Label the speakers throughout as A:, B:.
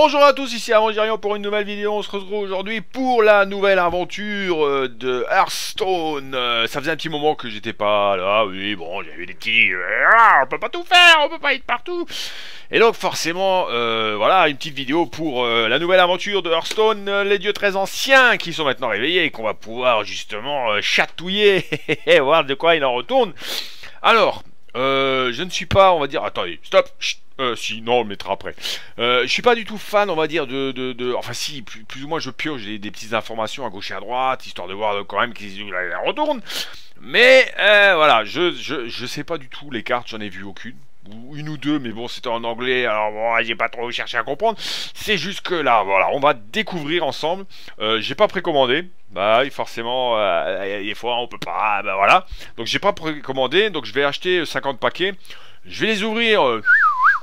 A: Bonjour à tous, ici Avangirion pour une nouvelle vidéo. On se retrouve aujourd'hui pour la nouvelle aventure euh, de Hearthstone. Euh, Ça faisait un petit moment que j'étais pas là. Oui, bon, j'avais des petits. Ah, on peut pas tout faire, on peut pas être partout. Et donc, forcément, euh, voilà, une petite vidéo pour euh, la nouvelle aventure de Hearthstone, euh, les dieux très anciens qui sont maintenant réveillés et qu'on va pouvoir justement euh, chatouiller et voir de quoi il en retourne. Alors, euh, je ne suis pas, on va dire, attendez, stop, chut, euh, si, non, on le mettra après. Euh, je suis pas du tout fan, on va dire, de, de, enfin si, plus, ou moins je pioche des, des petites informations à gauche et à droite, histoire de voir quand même qu'ils retournent. Mais euh, voilà, je, je, je sais pas du tout les cartes, j'en ai vu aucune. Une ou deux, mais bon, c'était en anglais, alors bon, j'ai pas trop cherché à comprendre. C'est juste que là, voilà, on va découvrir ensemble. Euh, j'ai pas précommandé, bah forcément, euh, des fois on peut pas, bah voilà. Donc j'ai pas précommandé, donc je vais acheter 50 paquets. Je vais les ouvrir euh,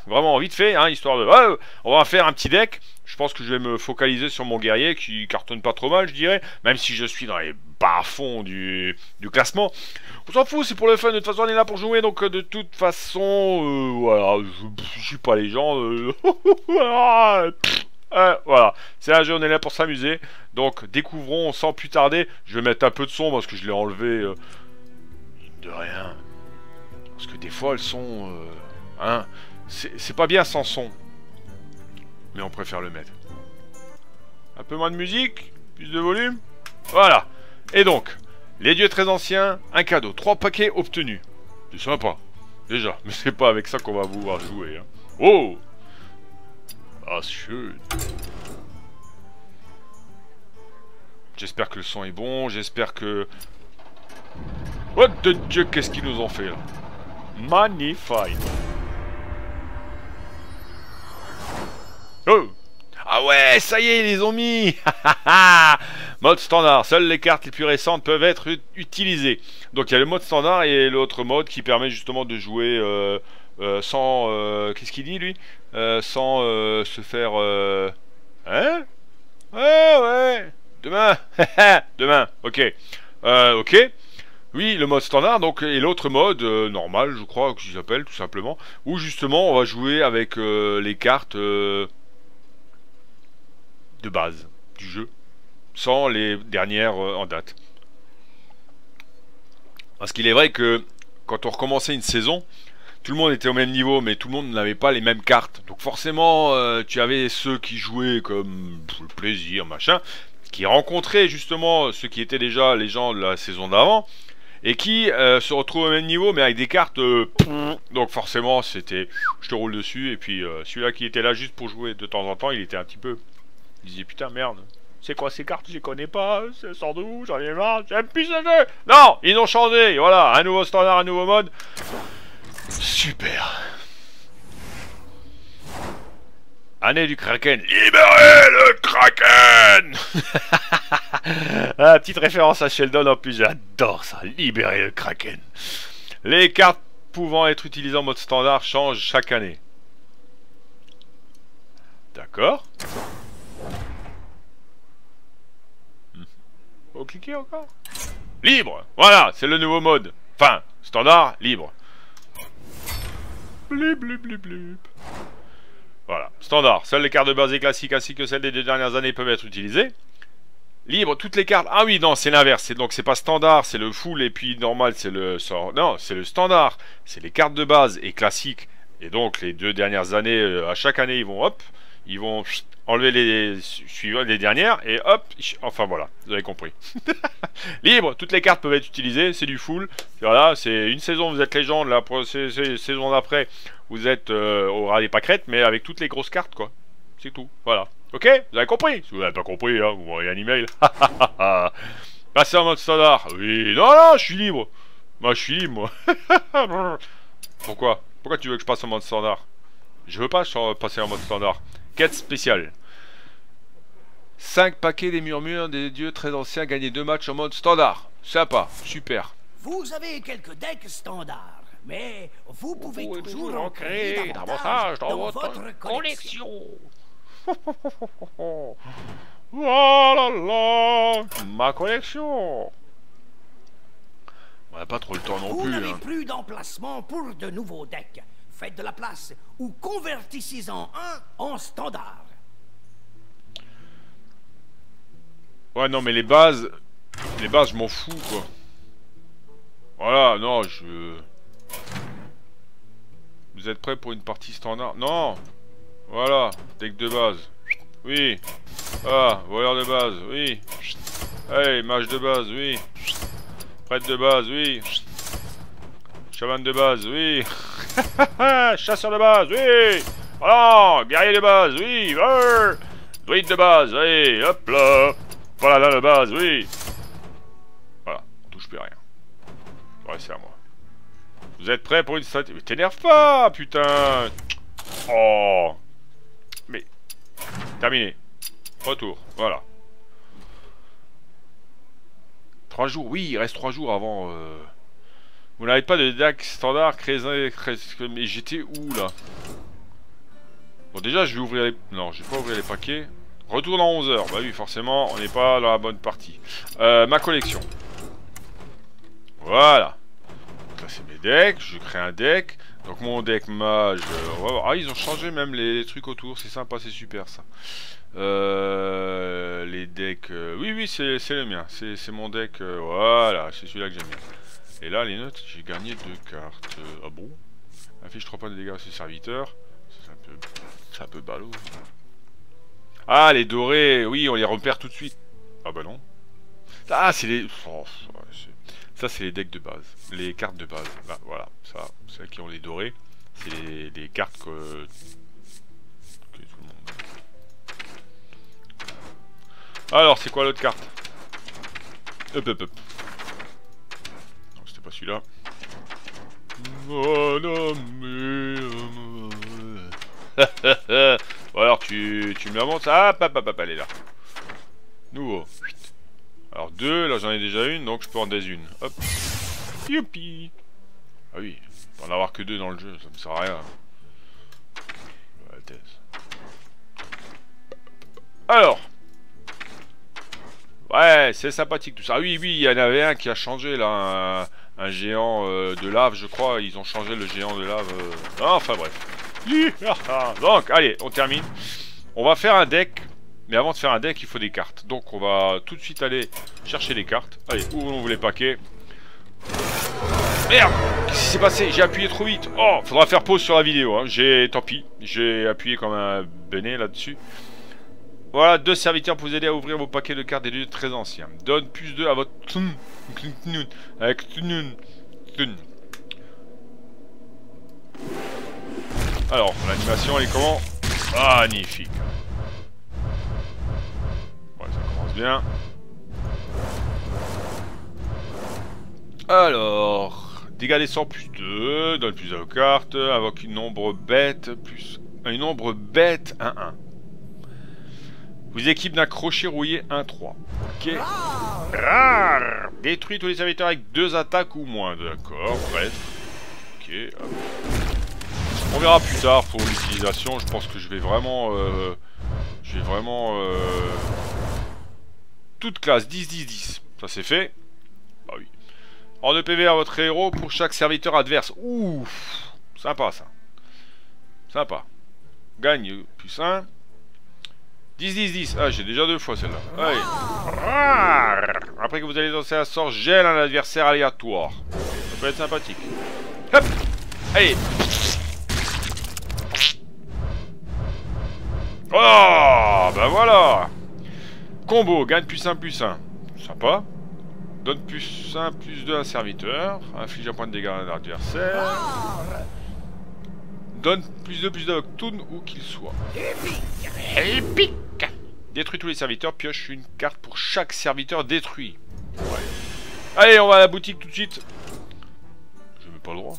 A: vraiment vite fait, hein, histoire de. On va faire un petit deck. Je pense que je vais me focaliser sur mon guerrier qui cartonne pas trop mal, je dirais. Même si je suis dans les bas-fonds du, du classement. On s'en fout, c'est pour le fun. De toute façon, on est là pour jouer. Donc, euh, de toute façon, euh, voilà, je, je suis pas les gens. euh, euh, voilà, c'est un jeu, on est là pour s'amuser. Donc, découvrons sans plus tarder. Je vais mettre un peu de son parce que je l'ai enlevé. euh, de rien. Parce que des fois, elles sont. hein, c'est pas bien sans son. Mais on préfère le mettre. Un peu moins de musique, plus de volume. Voilà. Et donc, les dieux très anciens, un cadeau, trois paquets obtenus. C'est sympa, déjà. Mais c'est pas avec ça qu'on va pouvoir jouer. hein. Oh Ah, schön. J'espère que le son est bon, j'espère que... What the Dieu, qu'est-ce qu'ils nous ont fait là? Magnifique Oh. Ah ouais, ça y est, ils les ont mis. Mode standard, seules les cartes les plus récentes peuvent être ut- utilisées. Donc il y a le mode standard et l'autre mode qui permet justement de jouer euh, euh, sans... euh, Qu'est-ce qu'il dit lui? Sans se faire... Hein? Ouais, ouais. Demain. Demain, ok. Ok. Oui, le mode standard, donc, et l'autre mode, normal, je crois, que j'appelle tout simplement, où justement on va jouer avec les cartes de base du jeu, sans les dernières euh, en date. Parce qu'il est vrai que quand on recommençait une saison, tout le monde était au même niveau, mais tout le monde n'avait pas les mêmes cartes. Donc forcément, euh, tu avais ceux qui jouaient comme le plaisir, machin, qui rencontraient justement ceux qui étaient déjà les gens de la saison d'avant, et qui euh, se retrouvent au même niveau, mais avec des cartes. donc forcément, c'était je te roule dessus, et puis celui-là qui était là juste pour jouer de temps en temps, il était un petit peu. Il disait putain merde. C'est quoi ces cartes? Je les connais pas, ça sort d'où J'en ai marre, j'aime plus ce jeu Non Ils ont changé, voilà, un nouveau standard, un nouveau mode. Super Année du Kraken. Libérez le Kraken ah, Petite référence à Sheldon en plus, j'adore ça. Libérez le Kraken. Les cartes pouvant être utilisées en mode standard changent chaque année. D'accord. Faut cliquer encore Libre Voilà, c'est le nouveau mode. Enfin, standard, libre. Blip, blip, blip, blip. Voilà, standard. Seules les cartes de base et classiques ainsi que celles des deux dernières années peuvent être utilisées. Libre, toutes les cartes. Ah oui, non, c'est l'inverse. Donc c'est pas standard, c'est le full et puis normal, c'est le. Non, c'est le standard. C'est les cartes de base et classiques. Et donc les deux dernières années, euh, à chaque année, ils vont hop, ils vont enlever les les dernières et hop. Enfin voilà, vous avez compris. Libre, toutes les cartes peuvent être utilisées. C'est du full. Voilà, c'est une saison, vous êtes légende. La saison d'après, vous êtes euh, au ras des pâquerettes, mais avec toutes les grosses cartes, quoi. C'est tout. Voilà. Ok Vous avez compris? Si vous n'avez pas compris, hein, vous m'envoyez un email. Passez en mode standard. Oui. Non, non, je suis libre. Moi, je suis libre, moi. Pourquoi? Pourquoi tu veux que je passe en mode standard? Je veux pas passer en mode standard. Quête spéciale. 5 paquets des murmures des dieux très anciens gagner 2 matchs en mode standard. Sympa. Super.
B: Vous avez quelques decks standards, mais vous pouvez
A: pouvez
B: toujours
A: toujours
B: en créer davantage
A: dans
B: dans
A: votre
B: votre collection.
A: Voilà là Ma collection On n'a pas trop le temps non
B: Vous
A: plus.
B: n'avez
A: hein.
B: plus d'emplacement pour de nouveaux decks faites de la place ou convertissez-en un en standard.
A: Ouais, non, mais les bases... Les bases, je m'en fous, quoi. Voilà, non, je... Vous êtes prêts pour une partie standard? Non Voilà, deck de base. Oui. Ah, voleur de base, oui. Hey mage de base, oui. Prêtre de base, oui. Chaman de base, oui. Chasseur de base, oui. Voilà, guerrier de base, oui. Druide de base, allez, hop là. Voilà, là, de base, oui. Voilà, on touche plus à rien. Ouais, c'est à moi. Vous êtes prêts pour une stratégie Mais t'énerve pas, putain Oh Mais... Terminé. Retour, voilà. Trois jours, oui, il reste trois jours avant... Euh... Vous n'avez pas de deck standard créé... Mais j'étais où, là Bon, déjà, je vais ouvrir les... Non, je vais pas ouvrir les paquets. Retour dans 11h. Bah oui, forcément, on n'est pas dans la bonne partie. Euh, ma collection. Voilà. là, c'est mes decks. Je crée un deck. Donc, mon deck mage... Euh, ah, ils ont changé même les, trucs autour. C'est sympa, c'est super, ça. Euh, les decks... Oui, oui, c'est le mien. C'est mon deck. voilà, c'est celui-là que j'aime bien. Et là, les notes, j'ai gagné deux cartes. ah bon? Affiche 3 points de dégâts à ses serviteurs. C'est un peu... Un peu ballot. Ah, les dorés, oui, on les repère tout de suite. Ah bah non. Ah, c'est les... Oh, ça, c'est les decks de base. Les cartes de base. Bah, voilà, ça, celles qui ont les dorés. C'est les, cartes que... que... tout le monde... Alors, c'est quoi l'autre carte? Hop, hop, hop. Pas celui-là. Bon alors tu, tu me la. Ah, papa, papa, elle est là. Nouveau. Alors deux, là j'en ai déjà une, donc je peux en des une. Hop. Youpi. Ah oui, en avoir que deux dans le jeu, ça me sert à rien. Alors. Ouais, c'est sympathique tout ça. Ah oui, oui, il y en avait un qui a changé là, géant euh, de lave, je crois. Ils ont changé le géant de lave. Euh. enfin bref. Donc, allez, on termine. On va faire un deck. Mais avant de faire un deck, il faut des cartes. Donc, on va tout de suite aller chercher les cartes. Allez, ouvrons les paquets. Merde Qu'est-ce qui s'est passé? J'ai appuyé trop vite. Oh, faudra faire pause sur la vidéo. Hein. J'ai, tant pis. J'ai appuyé comme un benet là-dessus. Voilà, deux serviteurs pour vous aider à ouvrir vos paquets de cartes des lieux très anciens. Donne plus de à votre... Avec... Alors, l'animation, elle est comment? Magnifique. Ouais, ça commence bien. Alors, dégâts des sorts plus 2, donne plus de cartes, invoque une nombre bête plus... Une nombre bête 1-1. Vous équipe d'un crochet rouillé 1-3. Ok. Rare Détruit tous les serviteurs avec deux attaques ou moins. D'accord, bref. Ok, hop. On verra plus tard pour l'utilisation. Je pense que je vais vraiment... Euh, je vais vraiment... Euh, toute classe, 10-10-10. Ça c'est fait. Bah oui. En de PV à votre héros pour chaque serviteur adverse. Ouf Sympa ça. Sympa. Gagne plus 1. 10-10-10. Ah, j'ai déjà deux fois celle-là. Allez. Après que vous allez lancer un sort, gèle un adversaire aléatoire. Ça peut être sympathique. Hop Allez Oh Bah voilà Combo, gagne plus 1, plus 1. Sympa. Donne plus 1, plus 2 à un serviteur. Inflige un point de dégâts à un adversaire. Donne plus 2, plus 2 à Toon où qu'il soit. Épique Détruis tous les serviteurs, pioche une carte pour chaque serviteur détruit. Allez, on va à la boutique tout de suite. Je veux pas le droit.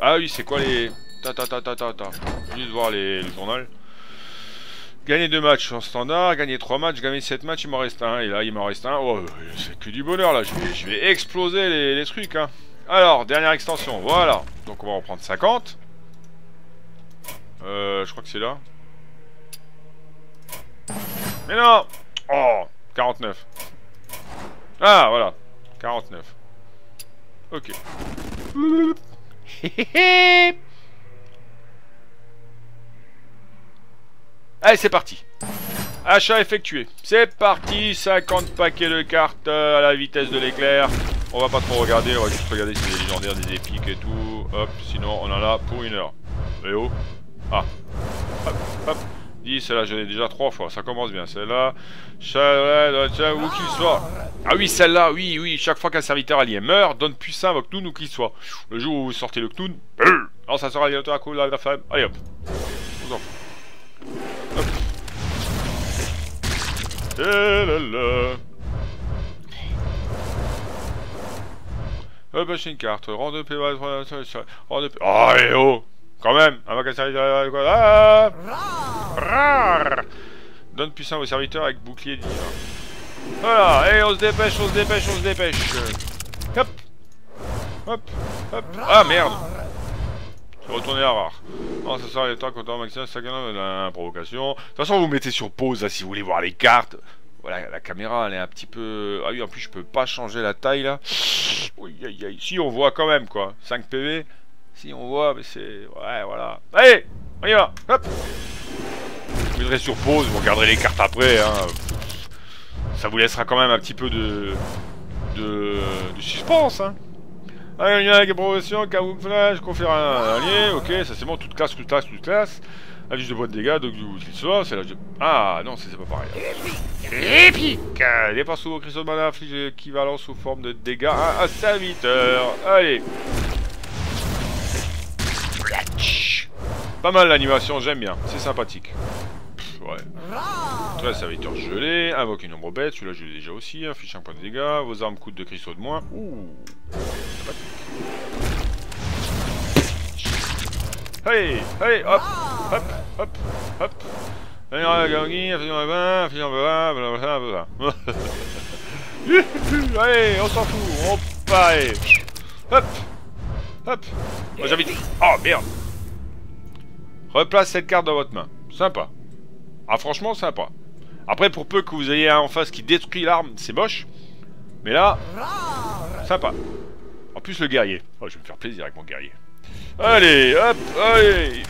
A: Ah oui, c'est quoi les... Ta ta ta ta ta ta. Juste voir les, les journaux. Gagner 2 matchs en standard, gagner 3 matchs, gagner 7 matchs, il m'en reste un. Et là, il m'en reste un. Oh, c'est que du bonheur là. Je vais, je vais exploser les, les trucs. Hein. Alors, dernière extension. Voilà. Donc, on va en prendre 50. Euh, je crois que c'est là. Mais non Oh 49. Ah, voilà. 49. Ok. Allez, c'est parti. Achat effectué. C'est parti, 50 paquets de cartes euh, à la vitesse de l'éclair. On va pas trop regarder, on va juste regarder si des légendaires, des épiques et tout. Hop, sinon on en a pour une heure. Et oh Ah Hop, hop 10, celle-là je l'ai déjà trois fois, ça commence bien. Celle-là, celle-là, où qu'il soit. Ah oui, celle-là, oui, oui, chaque fois qu'un serviteur allié meurt, donne plus un au Knoun où qu'il soit. Le jour où vous sortez le Knoun, alors ça sera bientôt à coup la femme. Allez hop. Vous en Hop. Et là là. Hop, une carte. Rang de P. Rang de P. Oh, et oh Quand même Un magasin. Ah Rare Donne puissant aux serviteurs avec bouclier divin. Voilà, et on se dépêche, on se dépêche, on se dépêche. Hop Hop Hop Ah merde Je retourner à rare. Non, ça sert les temps on maximum, ça gagne la provocation. De toute façon, vous mettez sur pause si vous voulez voir les cartes. Voilà, la caméra elle est un petit peu... Ah oui, en plus je peux pas changer la taille là. Oui. Si, on voit quand même quoi. 5 PV. Si, on voit, mais c'est... Ouais, voilà. Allez On y va Hop Vous mettrai sur pause, vous regarderez les cartes après. Hein. Ça vous laissera quand même un petit peu de... De, de suspense. Hein. Allez, on y a progression, camouflage, confère un allié. Ok, ça c'est bon. Toute classe, toute classe, toute classe. Avis de boîte de dégâts, donc où qu'il soit, c'est là. Ah non, c'est pas pareil. Épique Dépense sous vos cristaux de mana, afflige équivalent sous forme de dégâts à un serviteur. Allez Pas mal l'animation, j'aime bien, c'est sympathique. ouais. Très serviteur gelé, invoque une ombre bête, celui-là je l'ai déjà aussi, affiche un point de dégâts, vos armes coûtent de cristaux de moins. Ouh Hey Hey Hop Hop Hop Hop Allez, on s'en fout, on paille Hop Hop j'invite... Oh merde Replace cette carte dans votre main. Sympa. Ah franchement sympa. Après pour peu que vous ayez un en face qui détruit l'arme, c'est moche. Mais là, sympa. En plus le guerrier. Oh je vais me faire plaisir avec mon guerrier. Allez, hop, allez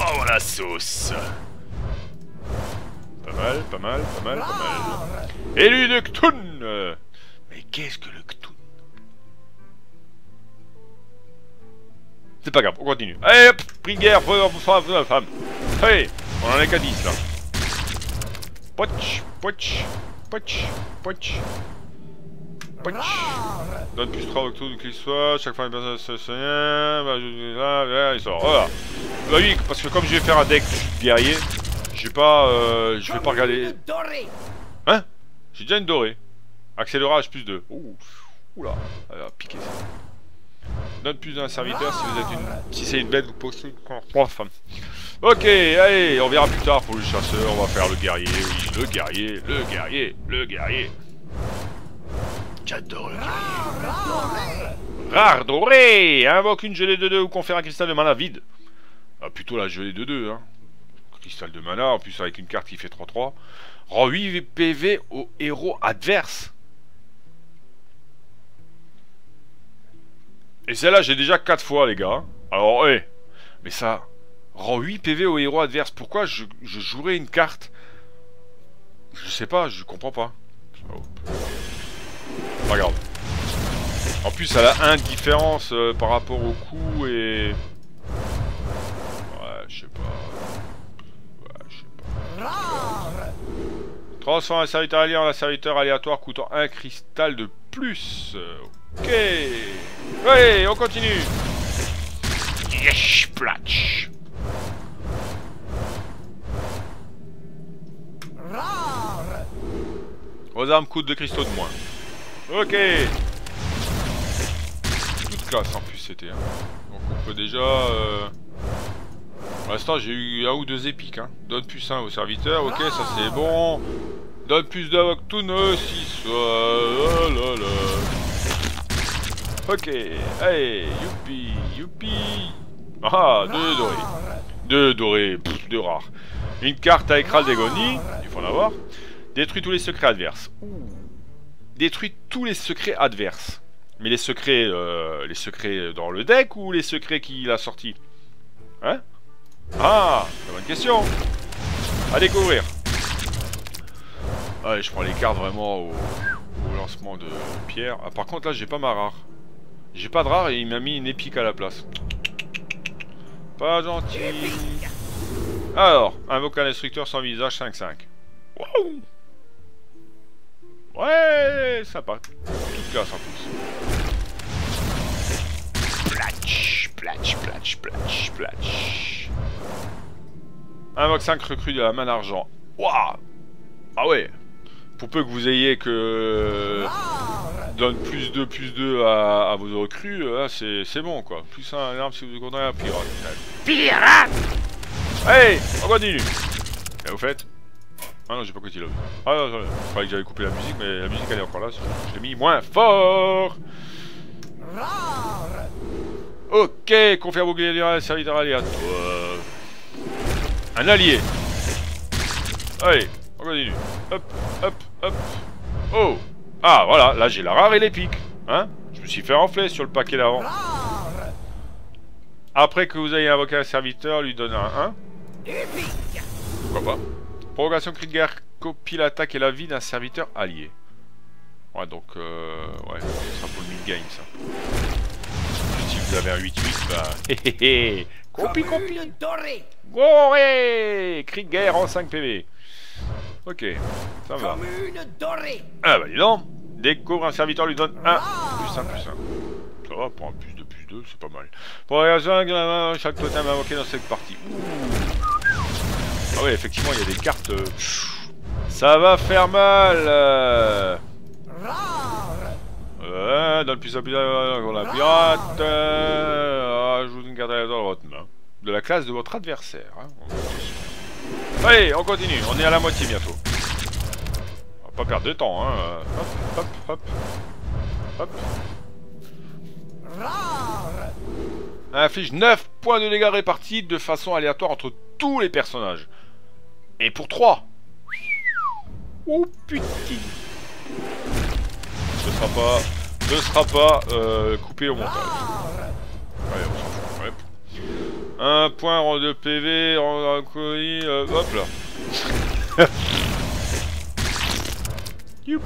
A: Oh la sauce Pas mal, pas mal, pas mal, pas mal. Élu de Ktun Mais qu'est-ce que le C'est pas grave, on continue. Allez hop, prix guerre, femme, femme. Allez, on en est qu'à 10 là. Poch, poch, poch, poch. Poch. Donne plus 3 octos de qu'il soit, chaque fois une personne souvient, bah, là, là, il sort, voilà. Bah oui, parce que comme je vais faire un deck guerrier, j'ai pas, euh, je vais pas regarder... Hein? J'ai déjà une dorée. Accélérage plus 2. Ouh, oula, elle va piquer ça. Donne plus d'un serviteur si vous êtes une. Si c'est une bête, vous trois femmes. Ok, allez, on verra plus tard pour le chasseur, on va faire le guerrier, oui, le guerrier, le guerrier, le guerrier. J'adore le guerrier. Rare doré Invoque une gelée de 2 ou confère un cristal de mana vide. Ah, plutôt la gelée de 2, hein. Cristal de mana, en plus avec une carte qui fait 3-3. Rend 8 PV au héros adverse. Et celle-là, j'ai déjà 4 fois, les gars. Alors, ouais. Mais ça rend 8 PV au héros adverse. Pourquoi je, jouerais une carte? Je sais pas, je comprends pas. Oh. Regarde. En plus, elle a 1 différence euh, par rapport au coup et... Ouais, je sais pas. Ouais, je sais pas. Transforme un serviteur allié en un serviteur aléatoire coûtant un cristal de plus. Ok. Allez, on continue. Yes, platch. Aux armes, coude de cristaux de moins. Ok. Toute classe en plus, c'était. Hein. Donc on peut déjà... Euh... Pour l'instant, j'ai eu un ou deux épiques. Hein. Donne plus un au serviteur. Ok, ça c'est bon. Donne plus d'un Noctunus. 6. Ok, allez, youpi, youpi. Ah, deux dorés. Deux dorés, deux rares. Une carte à écral d'agonie, il faut en avoir. Détruit tous les secrets adverses. Détruit tous les secrets adverses. Mais les secrets, euh, les secrets dans le deck ou les secrets qu'il a sortis? Hein? Ah, c'est bonne question. À découvrir. Allez, je prends les cartes vraiment au, au lancement de pierre. Ah, par contre, là, j'ai pas ma rare. J'ai pas de rare et il m'a mis une épique à la place. Pas gentil. Alors, invoque un destructeur sans visage 5-5. Waouh Ouais, sympa. Toute classe en plus. Platch, platch, platch, platch, platch. Invoque 5 recrues de la main d'argent. Waouh Ah ouais Pour peu que vous ayez que... Donne plus 2, plus 2 à, à vos recrues, là c'est bon quoi. Plus un arme si vous condamnez un pirate. Pirate Hey On continue Et vous faites Ah non, j'ai pas continué. Ah non, non, je croyais que j'avais coupé la musique, mais la musique elle est encore là. Je l'ai mis moins fort Ok, confère bouclier du serviteur aléatoire. Un allié. Allez, on continue. Hop, hop, hop. Oh Ah, voilà, là j'ai la rare et l'épique. Hein Je me suis fait enfler sur le paquet d'avant. Après que vous ayez invoqué un serviteur, lui donne un 1. Pourquoi pas Prorogation cri de guerre copie l'attaque et la vie d'un serviteur allié. Ouais, donc, euh, ouais, sera pour le mid-game, ça. Si vous avez un 8-8, bah, hé hé hé Copie, copie. Ouais Cri de guerre en 5 PV. Ok, ça va. Ah bah dis donc Découvre un serviteur, lui donne 1. Plus 1, plus 1. Ça va, pour un plus de plus 2, c'est pas mal. Pour la jungle, chaque totem invoqué dans cette partie. Ah ouais, effectivement, il y a des cartes... euh, Ça va faire mal euh. Ouais, donne plus à plus pour la pirate. Euh, ajoute une carte aléatoire dans votre main. De la classe de votre adversaire. hein. Allez, on continue. On est à la moitié bientôt. On va pas perdre de temps. Hein. Hop, hop, hop. Hop. Inflige 9 points de dégâts répartis de façon aléatoire entre tous les personnages. Et pour 3. Oh putain. Ce sera pas, ce sera pas euh, coupé au montage. Allez, on s'en fout. Hop. Un point en 2 PV, en colis, euh, hop là. youpi,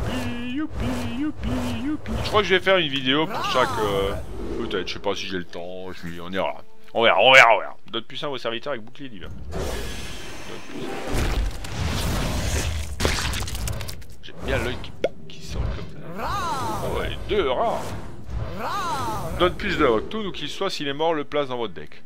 A: youpi, youpi, youpi. Je crois que je vais faire une vidéo pour chaque. euh, Peut-être, je sais pas si j'ai le temps. Je suis, on ira. On verra, on verra, on verra. Donne plus un à vos serviteurs avec bouclier divin. J'aime bien l'œil qui, qui sort comme ça. Oh ouais, deux rares. Donne plus de tout ou qu'il soit s'il est mort, le place dans votre deck.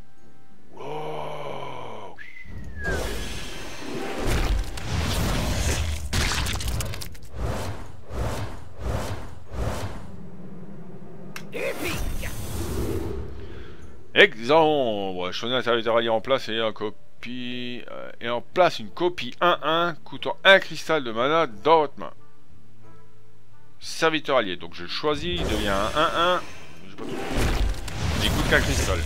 A: Exemple, choisis un serviteur allié en place et en copie euh, et en place une copie 1-1 coûtant un cristal de mana dans votre main. Serviteur allié, donc je le choisis, il devient un 1-1. Je sais pas tout. Il coûte qu'un cristal.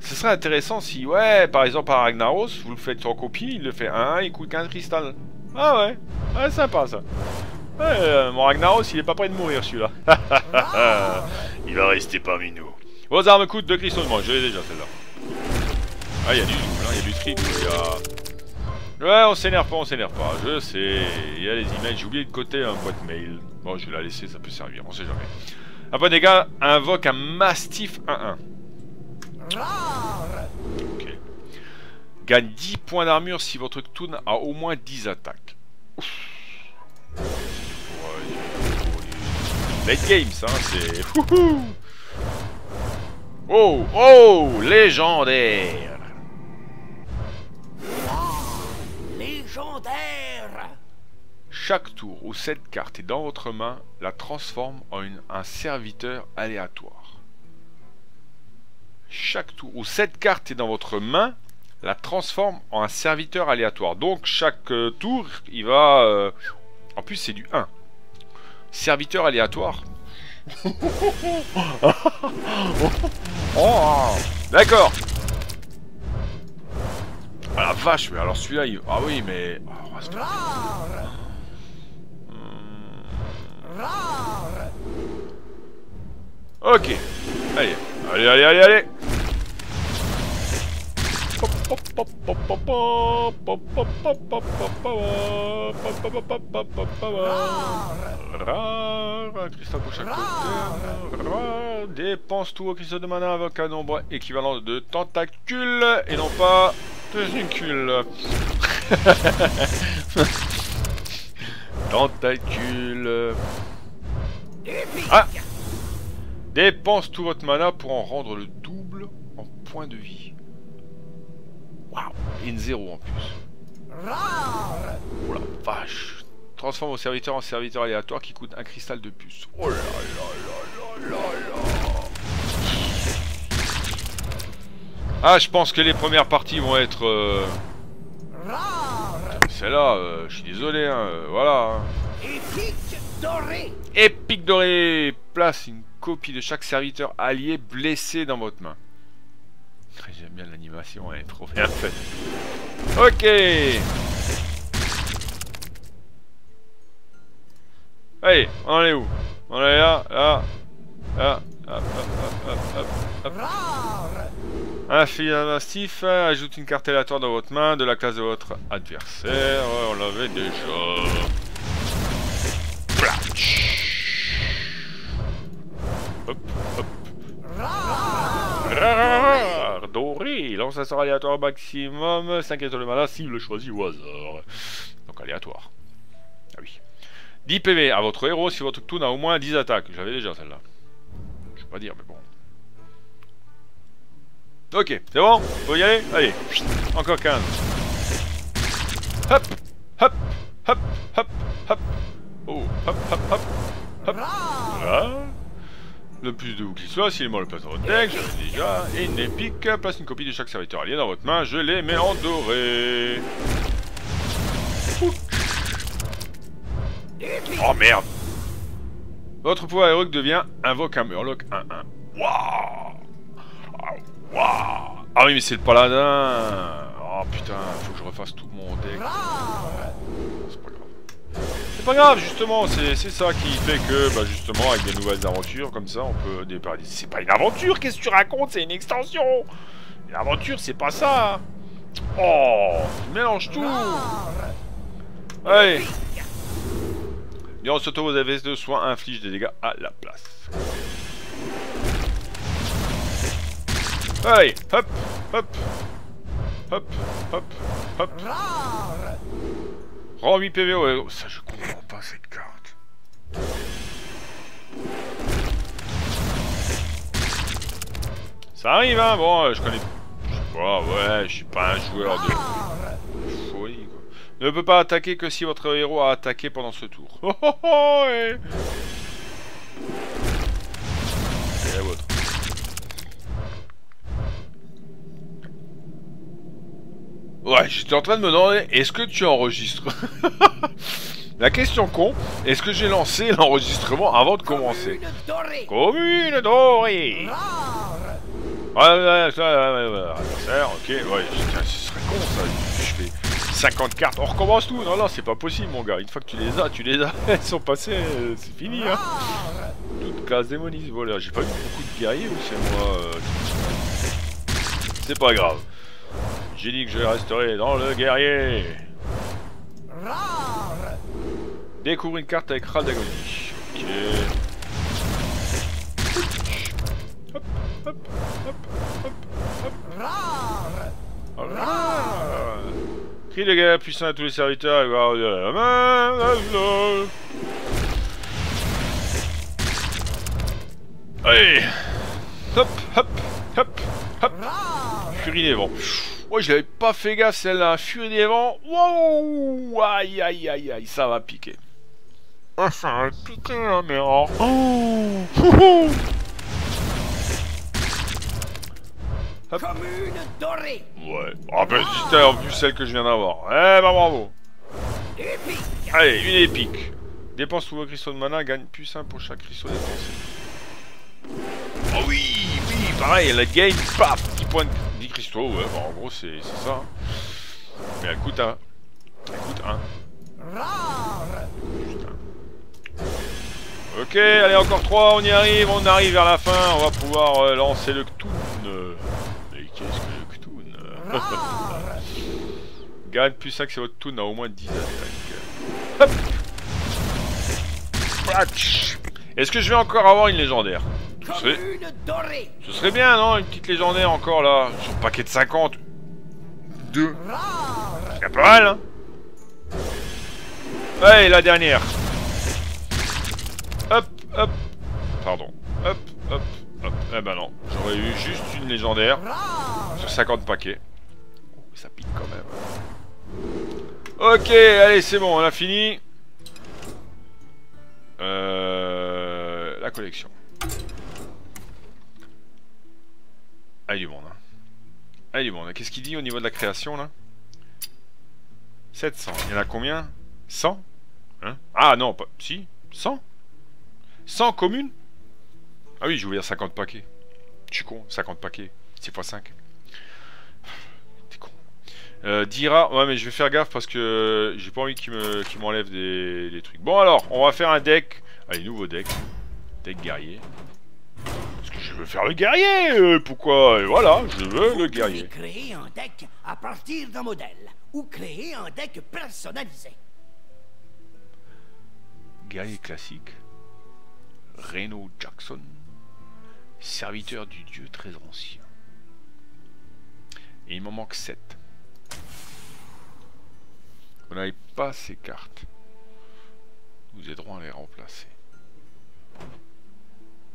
A: Ce serait intéressant si, ouais, par exemple, par Ragnaros, vous le faites en copie, il le fait 1-1, il coûte qu'un cristal. Ah ouais, ouais, sympa ça. Ouais, euh, mon Ragnaros, il est pas prêt de mourir celui-là. il va rester parmi nous. Vos armes coûtent 2 cristaux de moins, je l'ai déjà celle-là. Ah, il y a du hein, il y a du il y a... Ouais, on s'énerve pas, on s'énerve pas, je sais. Il y a les emails, j'ai oublié de côté un boîte mail. Bon, je vais la laisser, ça peut servir, on sait jamais. Un point des gars, invoque un Mastiff 1-1. Ok. Gagne 10 points d'armure si votre toon a au moins 10 attaques. Ouf. Late game, ça, hein, c'est... Oh, oh, légendaire
B: Légendaire.
A: Chaque tour où cette carte est dans votre main la transforme en une- un serviteur aléatoire. Chaque tour où cette carte est dans votre main la transforme en un serviteur aléatoire. Donc chaque euh, tour, il va... euh, En plus, c'est du 1. Serviteur aléatoire. Oh, D'accord. Ah la vache, mais alors celui-là, il... Ah oui, mais... Oh, on va se- Ok. Allez, allez, allez, allez, allez. Dépense tout au de mana avec un nombre équivalent de tentacules et non pas de tentacules. Ah Dépense tout votre mana pour en rendre le double en points de vie. Waouh Une zéro en plus. Oh la vache Transforme vos serviteurs en serviteurs aléatoires qui coûtent un cristal de puce. Oh là là là là là là Ah, je pense que les premières parties vont être... Euh... Celle-là, euh, je suis désolé, hein, euh, voilà. Hein.
B: Épique doré.
A: Épique doré Place une copie de chaque serviteur allié blessé dans votre main. J'aime bien l'animation, elle est trop bien faite. Ok Allez, on en est où? On est là, là, là, hop, hop, hop, hop, hop. Ajoute une carte aléatoire dans votre main de la classe de votre adversaire. on l'avait déjà. Hop, hop. Doré, lance un sort aléatoire maximum, 5 étoiles de mana, cible choisie au hasard. Donc aléatoire. Ah oui. 10 PV à votre héros si votre toon a au moins 10 attaques. J'avais déjà celle-là. Je vais pas dire, mais bon. Ok, c'est bon? Faut y aller? Allez, encore 15. Hop Hop Hop Hop Hop Oh Hop Hop Hop Hop le plus de qu'il soit, si moi le place dans votre deck, j'avais déjà. Et une épique, place une copie de chaque serviteur allié dans votre main, je les mets en doré. Oh merde Votre pouvoir héroïque devient invoque un Murloc 1-1. Waouh Waouh Ah oui mais c'est le paladin Oh putain, faut que je refasse tout mon deck. C'est pas grave. Justement, c'est ça qui fait que bah, justement avec des nouvelles aventures comme ça on peut déparler. C'est pas une aventure, qu'est-ce que tu racontes C'est une extension Une aventure c'est pas ça Oh Tu mélanges tout Allez Durant ce tour, vos AVS de soins infligent des dégâts à la place. Allez, hop, hop, hop, hop, hop. Rends 8 PV, ouais. Ça, je comprends pas cette carte. Ça arrive, hein. Bon, euh, je connais. Je sais pas, ouais, je suis pas un joueur de folie, quoi. Ne peut pas attaquer que si votre héros a attaqué pendant ce tour. Oh oh oh Ouais, j'étais en train de me demander, est-ce que tu enregistres La question con, est-ce que j'ai lancé l'enregistrement avant de commencer Commune dorée. Ouais, ouais, ouais, ouais, ouais, ok, ouais, ce serait con ça, je fais 50 cartes, on recommence tout. Non, non, c'est pas possible mon gars, une fois que tu les as, tu les as, elles sont passées, euh, c'est fini, hein. Toute classe démoniste, voilà, j'ai pas vu beaucoup de guerriers, c'est moi... Euh... C'est pas grave. J'ai dit que je resterai dans le guerrier. Découvre une carte avec Ral d'agonie. Ok. Hop, hop, hop, hop, hop. Rare. Cri de guerre puissant à tous les serviteurs et voir de la main. Allez. Hop, hop, hop, hop. Furie des vents. Ouais, je l'avais pas fait gaffe celle-là. Furie des vents. Wow Aïe, aïe, aïe, aïe. Ça va piquer. Ah, ça va piquer, hein, mais oh. oh.
B: Commune dorée.
A: Ouais. Ah ben, c'était en plus celle que je viens d'avoir. Eh ben, bravo. Allez, une épique. Dépense tout vos cristaux de mana, gagne plus 1 pour chaque cristaux dépensé. Oh oui, pareil, elle gagne, paf, 10 points de 10 cristaux, ouais, bah, en gros c'est ça. Hein. Mais elle coûte un. Elle coûte un. Ok, allez, encore 3, on y arrive, on arrive vers la fin, on va pouvoir euh, lancer le Cthulhu. Mais qu'est-ce que le Cthulhu Gagne plus 5 c'est votre toon a au moins 10 années. Hop Est-ce que je vais encore avoir une légendaire? Ce serait... Ce serait bien, non Une petite légendaire encore, là. Sur paquet de 50. Deux. C'est pas mal, hein Ouais, la dernière. Hop, hop. Pardon. Hop, hop, hop. Eh ben non. J'aurais eu juste une légendaire. Sur 50 paquets. Oh, ça pique quand même. Ok, allez, c'est bon, on a fini. Euh, la collection. Ah, il monde. Hein. Ah. Qu'est-ce qu'il dit au niveau de la création, là? 700. Il y en a combien? 100 hein? Ah, non. Si 100 100 communes? Ah oui, voulais dire 50 paquets. Je suis con, 50 paquets. 6 x 5. T'es con. Euh, Dira... Ouais, mais je vais faire gaffe parce que j'ai pas envie qu'il m'enlève des... des trucs. Bon, alors, on va faire un deck. Allez, nouveau deck. Deck guerrier. Veux faire le guerrier euh, Pourquoi Voilà, je veux le guerrier.
B: créer un deck à partir d'un modèle ou créer un deck personnalisé.
A: Guerrier classique. Reno Jackson. Serviteur du dieu très ancien. Et il m'en manque 7. Vous n'avez pas ces cartes. Nous aiderons à les remplacer.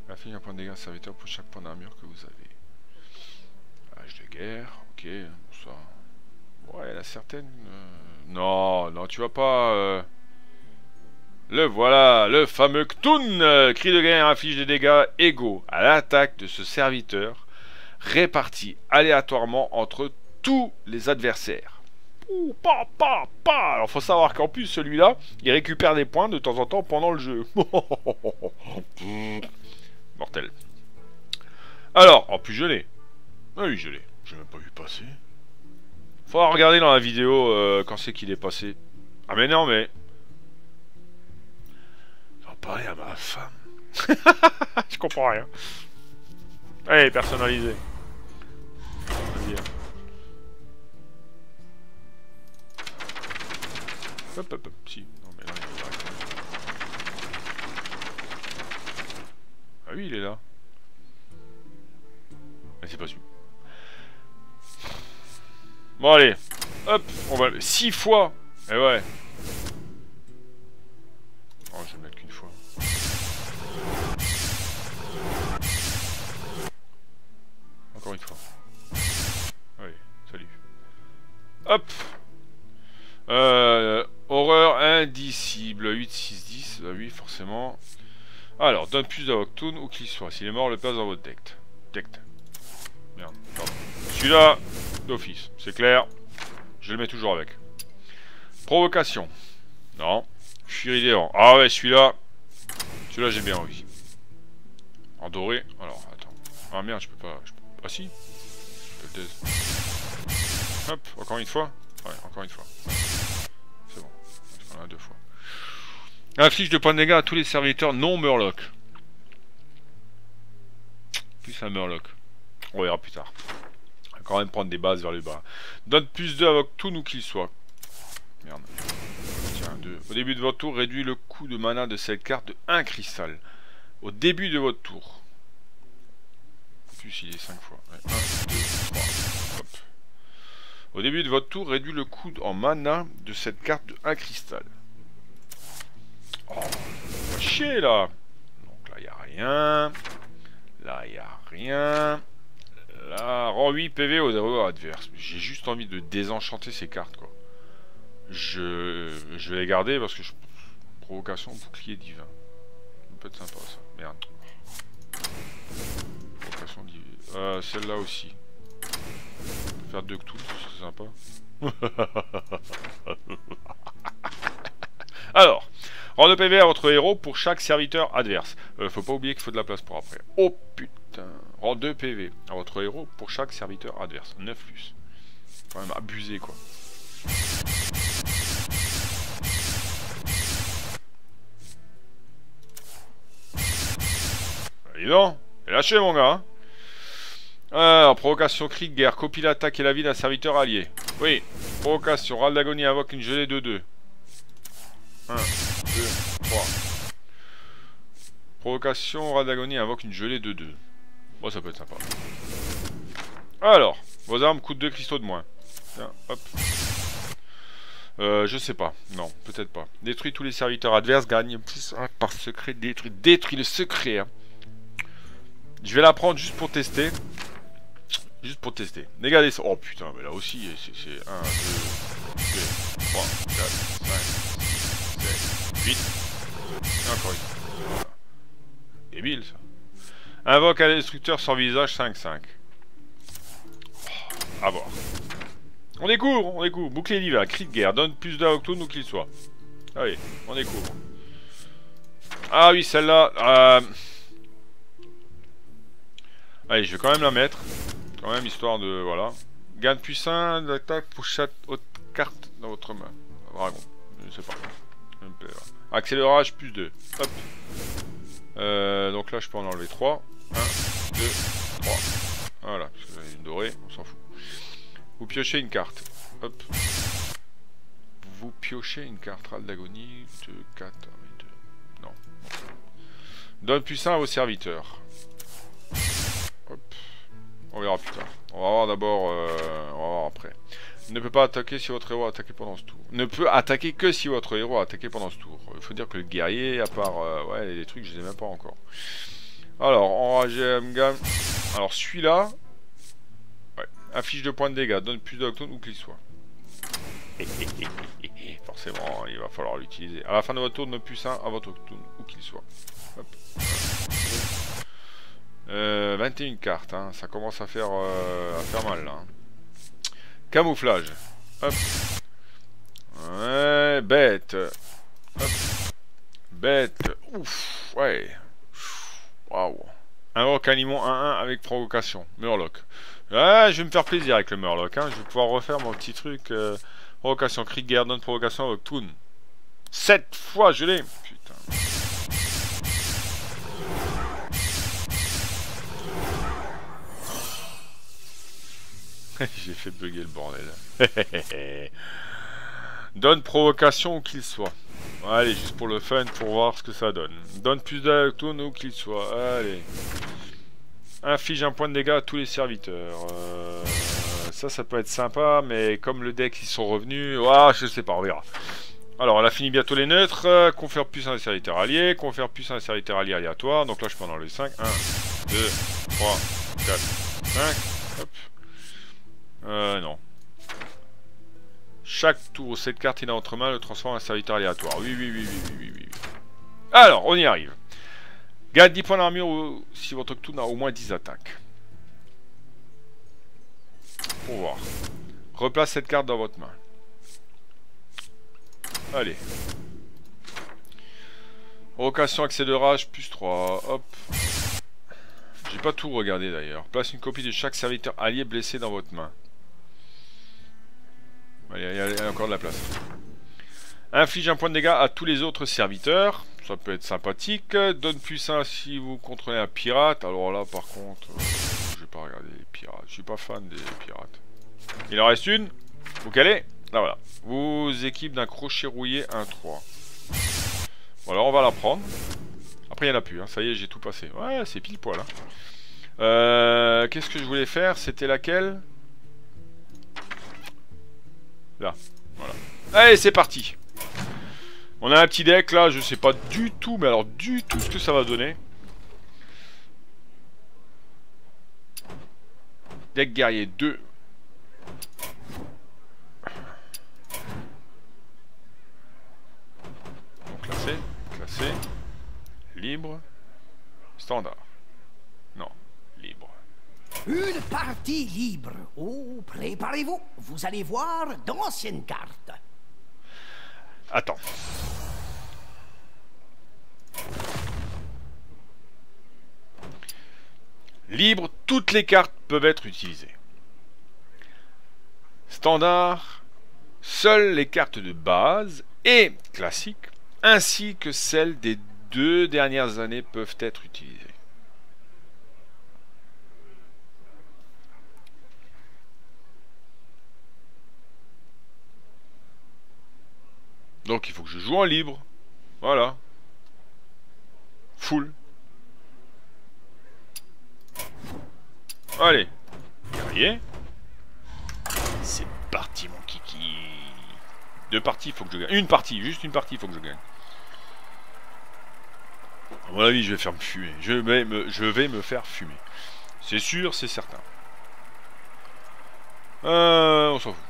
A: Affiche un point de dégâts serviteur pour chaque point d'armure que vous avez. Âge de guerre, ok, ça. Ouais, la certaine. Euh, non, non, tu vas pas. Euh, le voilà, le fameux Ktun Cri de guerre affiche des dégâts égaux à l'attaque de ce serviteur, répartis aléatoirement entre tous les adversaires. Ouh, pa, pa, pa Alors faut savoir qu'en plus celui-là, il récupère des points de temps en temps pendant le jeu. Mortel. Alors, en plus je l'ai. Ah oui, je l'ai. J'ai même pas vu passer. Faudra regarder dans la vidéo euh, quand c'est qu'il est passé. Ah mais non, mais... J'en parler à ma femme. je comprends rien. Allez, personnalisé. Vas-y. Hop, hop, hop. Si. Non, mais là, il Ah oui, il est là. Mais c'est pas sûr. Bon, allez. Hop, on va... 6 fois Eh ouais. Oh, je vais mettre qu'une fois. Encore une fois. Oui, salut. Hop euh, Horreur indicible. 8, 6, 10. Bah oui, forcément. Alors, donne plus à où qu'il soit. S'il est mort, le place dans votre deck. Deck. Merde. Celui-là, d'office. C'est clair. Je le mets toujours avec. Provocation. Non. Furidéant. Ah ouais, celui-là. Celui-là, j'ai bien envie. En doré. Alors, attends. Ah merde, je peux pas. Ah si. Je le Hop, encore une fois. Ouais, encore une fois. C'est bon. Prends la deux fois. Inflige de points de dégâts à tous les serviteurs non Murloc. Plus un Murloc. On verra plus tard. On va quand même prendre des bases vers le bas. Donne plus 2 avec tout nous qu'il soit. Merde. Tiens, 2. Au début de votre tour, réduit le coût de mana de cette carte de 1 cristal. Au début de votre tour. Plus il est 5 fois. 1, 2, 3. Hop. Au début de votre tour, réduit le coût en mana de cette carte de 1 cristal. Oh, chier là Donc là, il a rien. Là, il a rien. Là, rend 8 PV aux adverses. adverses. J'ai juste envie de désenchanter ces cartes, quoi. Je, je vais les garder parce que je... Provocation, bouclier divin. Ça peut être sympa, ça. Merde. Provocation divine. Euh, celle-là aussi. Faire deux tout, c'est sympa. Alors, Rends de PV à votre héros pour chaque serviteur adverse. Euh, faut pas oublier qu'il faut de la place pour après. Oh putain. Rends 2 PV à votre héros pour chaque serviteur adverse. 9 plus. Quand même abusé quoi. Allez donc, lâché mon gars. Hein. Alors, provocation cri de guerre, copie l'attaque et la vie d'un serviteur allié. Oui, provocation. Râle d'agonie invoque une gelée de 2. 1, 2, 3. Provocation, râle d'agonie invoque une gelée de 2. Bon, ça peut être sympa. Alors, vos armes coûtent 2 cristaux de moins. Tiens, hop. Euh, je sais pas. Non, peut-être pas. Détruit tous les serviteurs adverses, gagne plus par secret. Détruit, détruit le secret. Hein. Je vais la prendre juste pour tester. Juste pour tester. Dégâts ça. Oh putain, mais là aussi, c'est 1, 2, 2, 3, 4, 5, 6, 7, 8. Et encore une. Débile ça. Invoque un destructeur sans visage 5-5. Oh, à voir. On découvre, on découvre. Bouclier divin, cri de guerre, donne plus d'Octone où qu'il soit. Allez, on découvre. Ah oui, celle-là. Euh... Allez, je vais quand même la mettre. Quand même, histoire de... Voilà. Gain de puissance, d'attaque pour chaque autre carte dans votre main. Dragon. Je sais pas. Accélérage plus 2. Hop. Euh, donc là, je peux en enlever 3. 1, 2, 3. Voilà, parce que j'avais une dorée, on s'en fout. Vous piochez une carte. Hop. Vous piochez une carte. Râle d'agonie. 2, 4, 2. Non. Donne plus 1 à vos serviteurs. Hop. On verra plus tard. On va voir d'abord. Euh, on va voir après. Ne peut pas attaquer si votre héros a attaqué pendant ce tour. Ne peut attaquer que si votre héros a attaqué pendant ce tour. Il faut dire que le guerrier, à part... Euh, ouais, les trucs, je les ai même pas encore. Alors, enragé gamme. Alors, celui-là... Ouais. Affiche de points de dégâts. Donne plus d'octones où qu'il soit. Forcément, il va falloir l'utiliser. À la fin de votre tour, donne plus 1 à votre octone, où qu'il soit. Hop. Euh, 21 cartes, hein. ça commence à faire, euh, à faire mal là. Hein. Camouflage. Hop. Ouais, bête. Hop. Bête. Ouf, ouais. Waouh. Invoque un limon 1-1 avec provocation. Murloc. Ouais, je vais me faire plaisir avec le Murloc. Hein. Je vais pouvoir refaire mon petit truc. Euh, provocation, cri de guerre, donne provocation avec Toon. 7 fois, je l'ai. Putain. J'ai fait bugger le bordel. Donne provocation où qu'il soit. Allez, juste pour le fun, pour voir ce que ça donne. Donne plus d'altone où qu'il soit. Allez. Inflige un point de dégâts à tous les serviteurs. Euh, ça, ça peut être sympa, mais comme le deck, ils sont revenus... Ah, je sais pas, on verra. Alors, elle a fini bientôt les neutres. confère plus un serviteur allié. Confère plus un serviteur allié aléatoire. Donc là, je prends dans les 5. 1, 2, 3, 4, 5. Hop. Euh, non. Chaque tour, cette carte il a entre mains le transforme en serviteur aléatoire. Oui, oui, oui, oui, oui, oui. Alors, on y arrive. Gagne 10 points d'armure si votre Octoon a au moins 10 attaques. Pour voir. Replace cette carte dans votre main. Allez. Vocation accès de rage, plus 3. Hop. J'ai pas tout regardé d'ailleurs. Place une copie de chaque serviteur allié blessé dans votre main. Il y, a encore de la place. Inflige un point de dégâts à tous les autres serviteurs. Ça peut être sympathique. Donne plus 1 si vous contrôlez un pirate. Alors là, par contre, euh, je vais pas regarder les pirates. Je suis pas fan des pirates. Il en reste une. Vous calez? Là, voilà. Vous équipe d'un crochet rouillé 1-3. Voilà, on va la prendre. Après, il n'y en a plus. Hein. Ça y est, j'ai tout passé. Ouais, c'est pile poil. Hein. Euh, Qu'est-ce que je voulais faire? C'était laquelle? Là, voilà. Allez, c'est parti On a un petit deck là, je sais pas du tout, mais alors du tout ce que ça va donner. Deck guerrier 2. classé, classé, libre, standard.
B: Une partie libre. Oh, préparez-vous? Vous allez voir d'anciennes cartes.
A: Attends. Libre, toutes les cartes peuvent être utilisées. Standard, seules les cartes de base et classiques, ainsi que celles des deux dernières années peuvent être utilisées. Donc il faut que je joue en libre. Voilà. Full. Allez. Guerrier. C'est parti mon kiki. Deux parties, il faut que je gagne. Une partie, juste une partie, il faut que je gagne. À mon avis, je vais faire me fumer. Je vais me, je vais me faire fumer. C'est sûr, c'est certain. Euh, on s'en fout.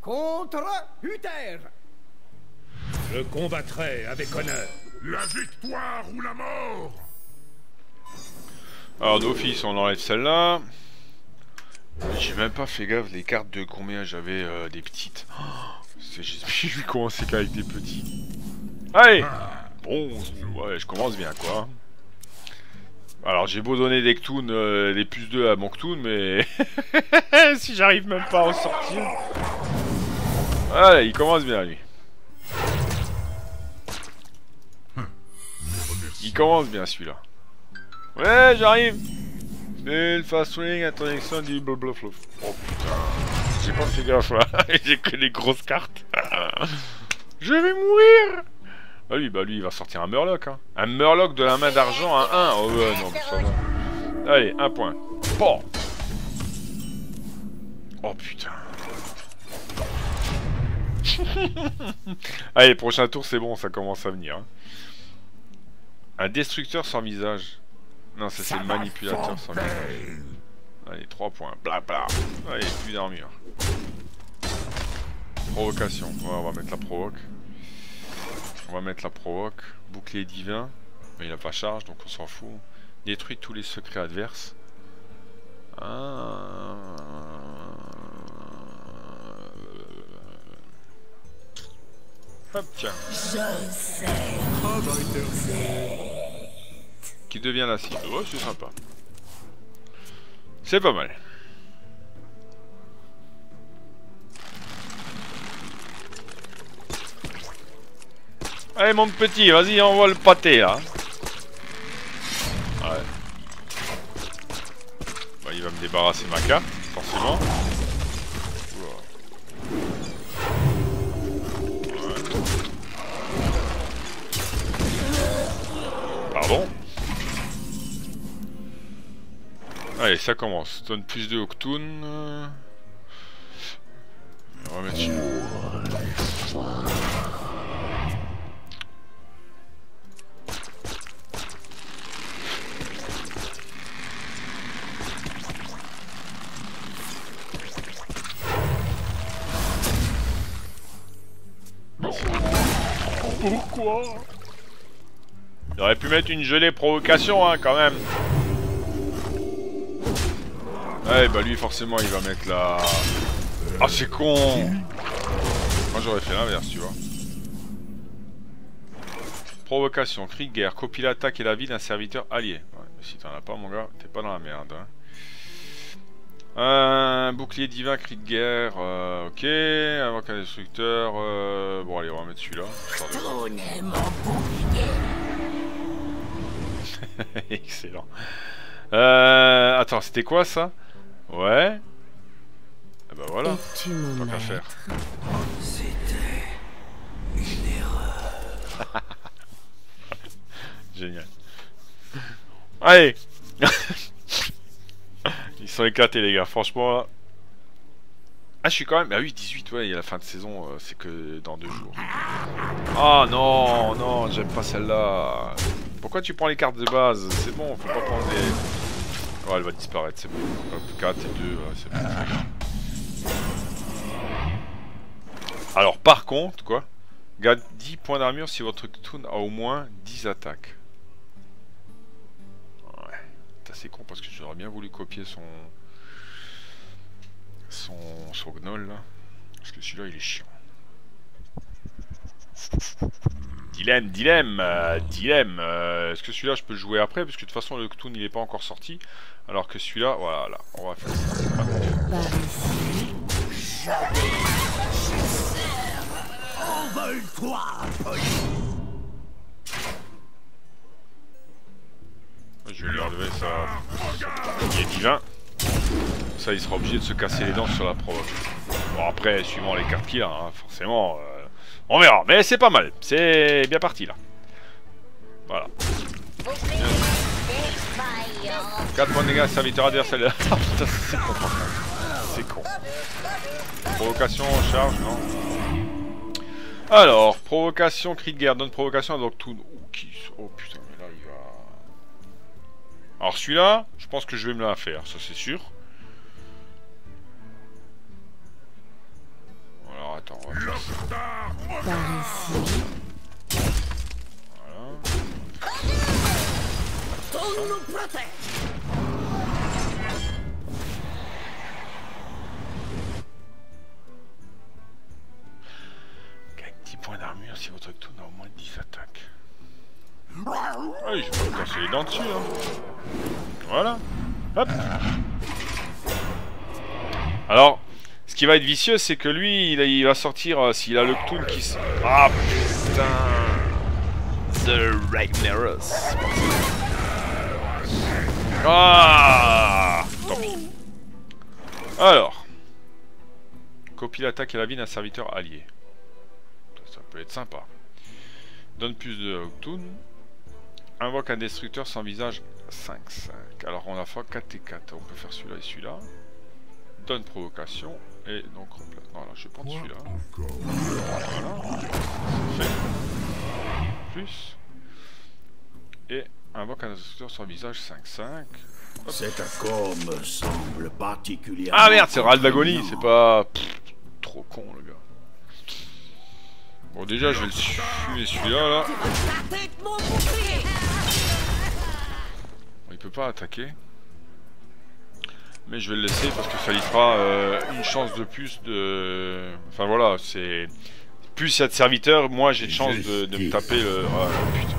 B: Contre Uther.
C: Je combattrai avec honneur.
D: La victoire ou la mort
A: Alors d'office, on enlève celle-là. J'ai même pas fait gaffe les cartes de combien j'avais euh, des petites. Oh, J'ai vu commencer qu'avec des petits. Allez Bon, ouais, je commence bien quoi. Alors j'ai beau donner des Ktoon, les plus 2 à mon Ktoon, mais si j'arrive même pas à en sortir. Allez, il commence bien lui. Il commence bien celui-là. Ouais, j'arrive le fast swing, introduction du blablabla. Oh putain, j'ai pas fait gaffe là, j'ai que les grosses cartes. Je vais mourir Ah lui, bah lui il va sortir un Murloc hein. Un Murloc de la main d'argent à 1 Oh ouais, non ça va. Allez, un point. Bon Oh putain Allez, prochain tour c'est bon, ça commence à venir. hein. Un destructeur sans visage. Non, ça c'est le manipulateur sans visage. Allez, 3 points. Bla bla. Allez, plus d'armure. Provocation. Ouais, on va mettre la provoque. On va mettre la provoque. Bouclier divin. Mais il a pas charge, donc on s'en fout. Détruit tous les secrets adverses. Ah. Hop, tiens. Qui devient la cible. Ouais, c'est sympa. C'est pas mal. Allez mon petit, vas-y envoie le pâté là. Ouais. Bah, il va me débarrasser ma carte, forcément. Pardon Allez, ça commence. Donne plus de Octoon. On va mettre Pourquoi Il aurait pu mettre une gelée provocation, hein, quand même. Ouais, bah lui, forcément, il va mettre la... Ah, c'est con Moi, j'aurais fait l'inverse, tu vois. Provocation, cri de guerre, copie l'attaque et la vie d'un serviteur allié. Si t'en as pas, mon gars, t'es pas dans la merde. Hein. Un bouclier divin, cri de guerre, euh, ok. Invoque un destructeur. euh, Bon, allez, on va mettre celui-là. Excellent. Euh, attends, c'était quoi ça? Ouais. Ah bah voilà, tant qu'à faire.
E: maître?
A: Génial. Allez Ils sont éclatés les gars, franchement. là. Ah je suis quand même... Ah oui 18 ouais, il y a la fin de saison, euh, c'est que dans deux jours. Ah non, non, j'aime pas celle-là. Pourquoi tu prends les cartes de base? C'est bon, faut pas prendre les... Ouais, elle va disparaître, c'est bon. Hop, 4 et 2, ouais, c'est bon. Alors par contre, quoi? Gagne 10 points d'armure si votre toon a au moins 10 attaques. C'est assez con parce que j'aurais bien voulu copier son... Son... Son gnoll là. Parce que celui-là il est chiant. Dilemme, dilemme, euh, dilemme. euh, Est-ce que celui-là je peux le jouer après? Parce que de toute façon le Ktoon il est pas encore sorti. Alors que celui-là, voilà, on va faire ça.
B: Envole-toi,
A: Je vais lui enlever ça. Il est divin. Ça, il sera obligé de se casser les dents sur la provoque. Bon, après, suivant les cartes qu'il a, hein, forcément, euh, on verra. Mais c'est pas mal. C'est bien parti, là. Voilà. 4 points de dégâts, serviteur adversaire. Ah putain, c'est con. C'est con. Provocation, charge, non Alors, provocation, cri de guerre, donne provocation à Doctoon. Oh, qui... oh putain, Alors celui-là, je pense que je vais me la faire, ça c'est sûr. Alors attends, on va. Voilà. Oui, je vais me casser les dents dessus. Hein. Voilà. Hop. Alors, ce qui va être vicieux, c'est que lui, il, il va sortir, euh, s'il a le tool qui... s- Ah putain The Ragnaros. Ah Tant pis. Alors. Copie l'attaque et la vie d'un serviteur allié. Ça, ça peut être sympa. Donne plus de Octoon. Invoque un destructeur sans visage 5-5. Alors on a fait 4 et 4. On peut faire celui-là et celui-là. Donne provocation. Et donc remplace. Non, là je vais prendre celui-là. Voilà. C'est fait. Plus. Et invoque un destructeur sans visage 5-5.
F: Cet accord me semble particulièrement.
A: Ah merde, c'est Ral d'agonie, c'est pas. Pff, trop con le gars. Bon, déjà, je vais le suivre celui-là là. Il peut pas attaquer. Mais je vais le laisser parce que ça lui fera euh, une chance de plus de. Enfin voilà, c'est. Plus il y a de serviteurs, moins j'ai de chance de, me taper. Ah, putain.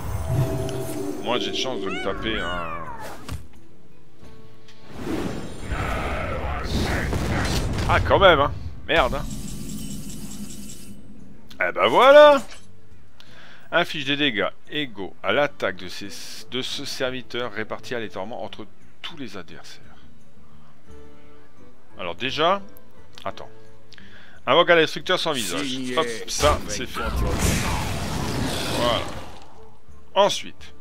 A: Moi j'ai de chance de me taper un. Ah quand même hein Merde hein Eh ben voilà Inflige des dégâts égaux à l'attaque de, ces- de ce serviteur répartis aléatoirement entre tous les adversaires. Alors déjà... Attends. Invoque un destructeur sans visage. Hop, ça
F: avec
A: c'est fait. Voilà. Ensuite...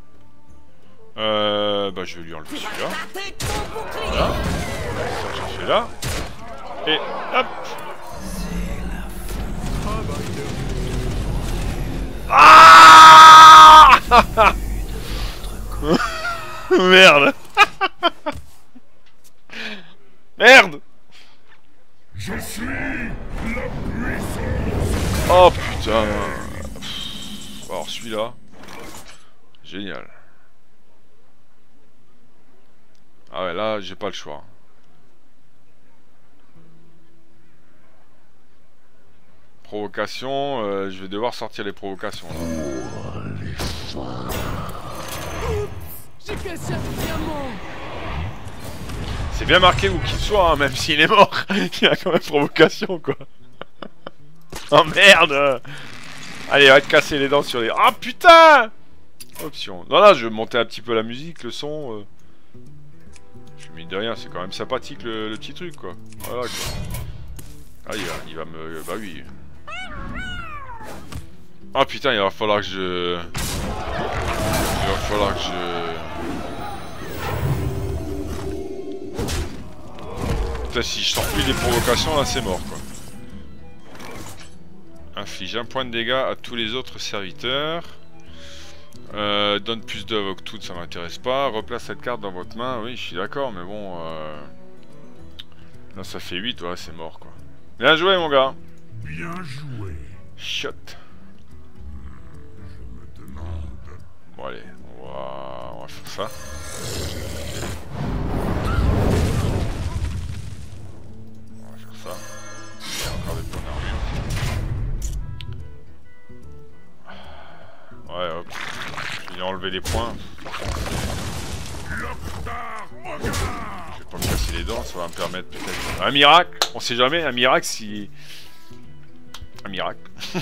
A: Euh... Bah je vais lui enlever celui-là. Voilà. Ça là. Et hop Ah Merde. Merde.
D: Je suis la puissance.
A: Oh putain. Pff, Alors celui-là. Génial. Ah ouais là j'ai pas le choix. Provocation, euh, je vais devoir sortir les provocations là.
G: J'ai cassé un diamant
A: C'est bien marqué où qu'il soit, hein, même s'il est mort, il a quand même provocation quoi. oh merde Allez, va te casser les dents sur les. Ah putain Option. Non, là, je vais monter un petit peu la musique, le son. euh. Je mine de rien, c'est quand même sympathique le, le petit truc quoi. Voilà quoi. Ah, il va, il va me. Bah oui. Ah putain, il va falloir que je. Il va falloir que je. Putain, si je sors plus des provocations, là, c'est mort, quoi. Inflige un point de dégâts à tous les autres serviteurs. Euh, donne plus de tout, ça m'intéresse pas. Replace cette carte dans votre main. Oui, je suis d'accord, mais bon... Euh... Là, ça fait 8, ouais, c'est mort, quoi. Bien joué, mon gars
D: Bien joué.
A: Shot.
D: Je me demande.
A: Bon, allez, on va, faire ça. On va faire ça. Il y a encore des points d'armure. Ouais, hop. Je vais enlever les points. Je vais pas me casser les dents, ça va me permettre peut-être... Un miracle On sait jamais, un miracle si... Un miracle.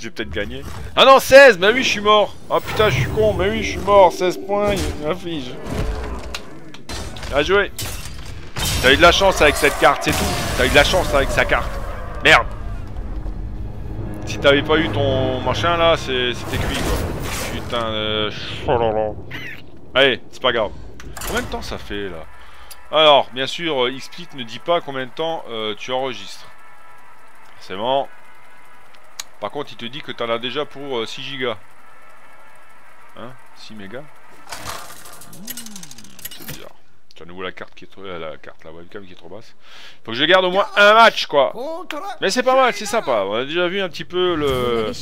A: je vais peut-être gagner. Ah non, 16 Bah oui, je suis mort Ah putain, je suis con, mais oui, je suis mort 16 points, il m'inflige. Bien. T'as eu de la chance avec cette carte, c'est tout. T'as eu de la chance avec sa carte. Merde. Si t'avais pas eu ton machin là, c'était cuit quoi. Putain. Oh là. Allez, c'est pas grave. Combien de temps ça fait là? Alors, bien sûr, euh, XSplit ne dit pas combien de temps euh, tu enregistres. Forcément. Par contre, il te dit que t'en as déjà pour euh, 6 gigas. Hein 6 mégas Hmm, C'est bizarre. Tu as à nouveau la carte qui est trop... euh, la carte, la webcam qui est trop basse. Faut que je garde au moins un match quoi. Mais c'est pas mal, c'est sympa. On a déjà vu un petit peu le...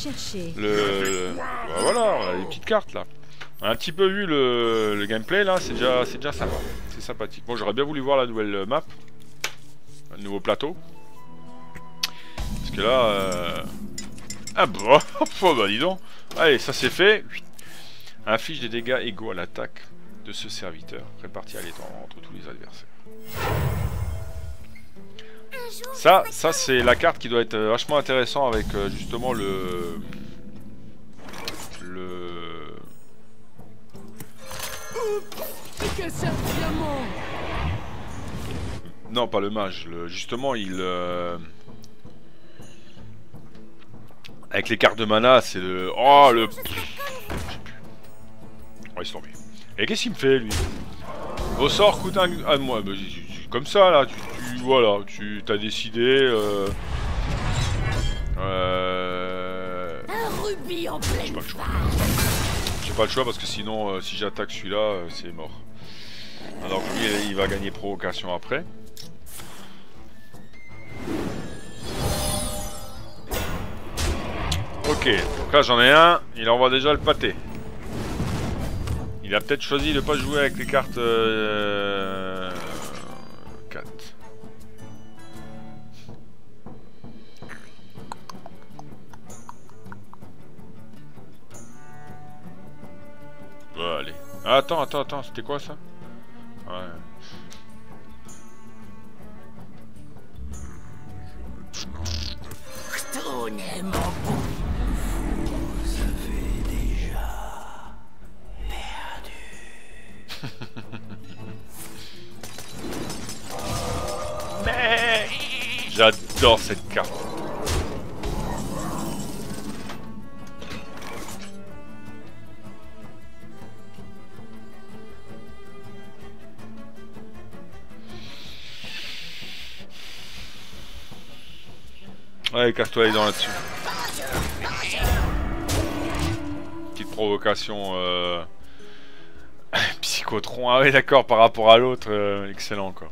A: Le... Bah voilà, on a les petites cartes là. On a un petit peu vu le, le gameplay là, c'est déjà, c'est déjà sympa. C'est sympathique. Bon, j'aurais bien voulu voir la nouvelle map. Le nouveau plateau. Parce que là... Euh... Ah bah, oh, bah dis donc. Allez, ça c'est fait. Affiche des dégâts égaux à l'attaque de ce serviteur, répartis à l'étang entre tous les adversaires. Ça, ça c'est la carte qui doit être euh, vachement intéressant avec euh, justement le... Le... Non, pas le mage. Le... Justement, il... euh, Avec les cartes de mana, c'est le... Oh, le... Oh, il se. Et qu'est-ce qu'il me fait, lui? Vos sorts coûtent un... Ah, moi, bah, comme ça, là. Tu, tu- voilà, tu t'as décidé... Euh... Euh...
G: Un rubis en
A: J'ai pas le choix. J'ai pas le choix parce que sinon, euh, si j'attaque celui-là, euh, c'est mort. Alors lui, il va gagner provocation après. Ok, donc là j'en ai un, il envoie déjà le pâté. Il a peut-être choisi de pas jouer avec les cartes... Euh... 4. Bon, allez. Ah, attends, attends, attends, c'était quoi ça? Ouais. J'adore cette carte. Ouais, casse-toi les dents là-dessus. Petite provocation. Euh... Psychotron. Ah ouais, d'accord, par rapport à l'autre, euh, excellent quoi.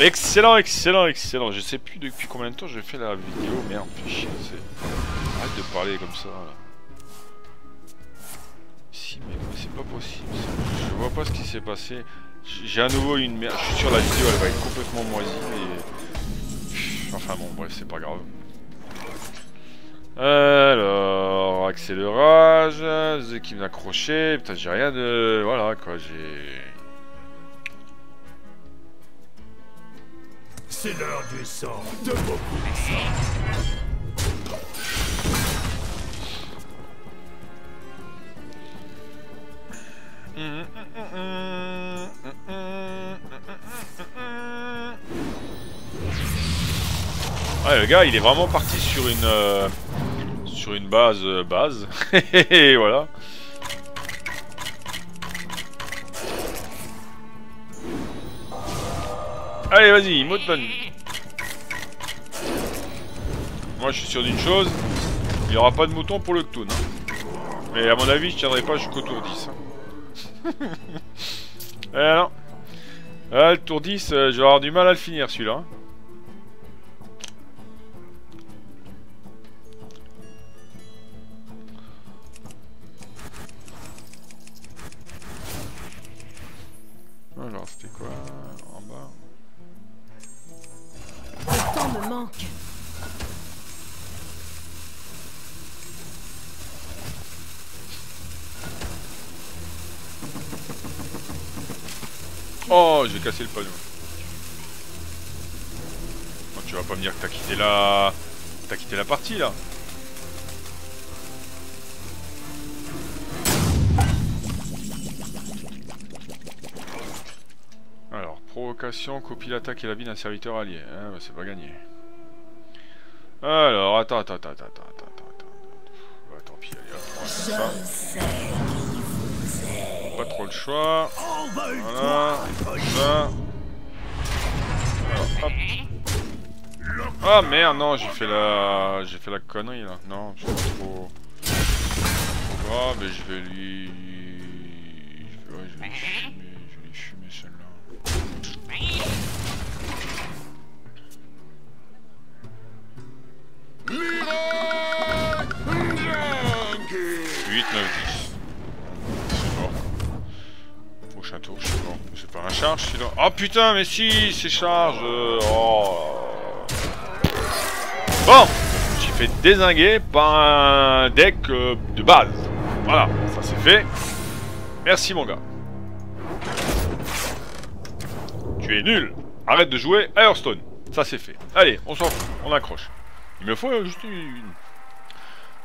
A: Excellent, excellent, excellent. Je sais plus depuis combien de temps je fais la vidéo. Merde, fais chier. Arrête de parler comme ça. Là. Si, mais, c'est pas possible. Je vois pas ce qui s'est passé. J'ai à nouveau une merde. Je suis sûr la vidéo elle va être complètement moisie. Et... Enfin bon, bref, c'est pas grave. Alors, accélérage, The qui m'a accroché. Putain, j'ai rien de. Voilà quoi, j'ai.
C: C'est l'heure du sang, de beaucoup de sang.
A: Ouais, le gars, il est vraiment parti sur une euh, sur une base euh, base. Et voilà. Allez, vas-y, mot. Moi, je suis sûr d'une chose, il n'y aura pas de mouton pour le Ctoon. hein. Mais à mon avis, je tiendrai pas jusqu'au tour 10. hein. Eh non. Ah, le tour 10, euh, je vais avoir du mal à le finir celui-là. Là Ah, provocation, copie l'attaque et la vie d'un serviteur allié. Ah bah c'est pas gagné. Alors, attends, attends, attends, attends, attends, attends. Ouais, tant pis, allez, hop, on va faire ça. Pas trop le choix. Voilà, ça. Alors, hop. Ah merde, non, j'ai fait la... J'ai fait la connerie là. Non, c'est pas trop... trop grave, mais je vais lui... je vais- Ouais, je vais lui fumer, je vais lui fumer celle-là. Huit, neuf, dix. C'est mort. Prochain tour, je suis mort. C'est pas un charge sinon. Oh putain, mais si, c'est charge. euh, Oh. Bon, suis fait désinguer par un deck euh, de base. Voilà, ça c'est fait. Merci mon gars. Tu es nul. Arrête de jouer à Hearthstone. Ça c'est fait. Allez, on s'en fout, on accroche. Il me faut euh, juste une...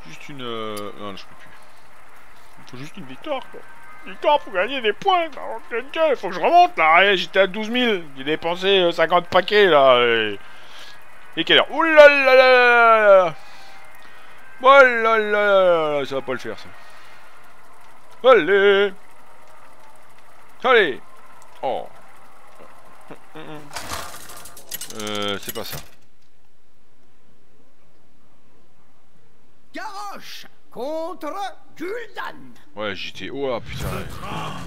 A: Juste une... euh, Non, je peux plus. Il faut juste une victoire, quoi. Victoire pour gagner des points. Il faut que je remonte, là. J'étais à 12 000. J'ai dépensé euh, 50 paquets, là. Et quelle heure Ouh là là là là là Oh là là là là Ça va pas le faire, ça. Allez Allez Oh Euh, c'est pas ça.
B: Garrosh contre Gul'dan.
A: Ouais, j'étais... Oh, putain. ouais.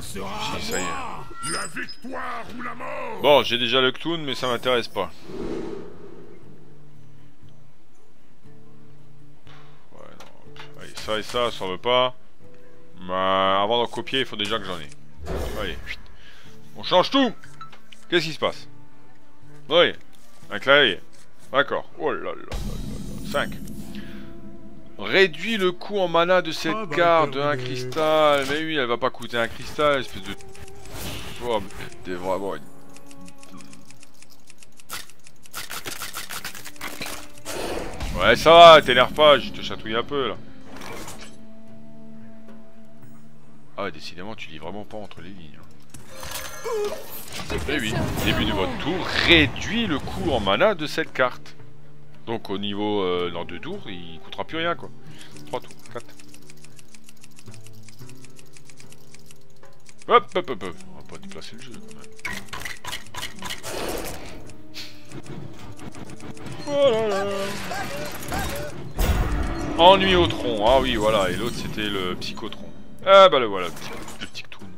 D: Sera
A: Si, ça y est.
D: la victoire ou la mort
A: Bon, j'ai déjà le clown, mais ça m'intéresse pas. Ça et ça, ça veut pas. Mais avant d'en copier, il faut déjà que j'en ai. Allez, on change tout Qu'est-ce qui se passe? Oui, un clavier. D'accord. Oh là là là là là. 5. Réduit le coût en mana de cette
C: Ah bah,
A: carte de un
C: terminé.
A: cristal. Mais oui, elle va pas coûter un cristal, espèce de... Oh, t'es vraiment une Ouais, ça va, t'énerve pas, je te chatouille un peu là. Ah, décidément, tu lis vraiment pas entre les lignes. hein. Eh oui, début de votre tour, réduit le coût en mana de cette carte. Donc au niveau euh, dans deux tours, il coûtera plus rien quoi. 3 tours, 4. Hop, hop, hop, hop. On va pas déplacer le jeu quand même. Ennui au tronc, ah oui voilà, et l'autre c'était le psychotron. Ah bah le voilà, le petit, le petit toon. Ouais,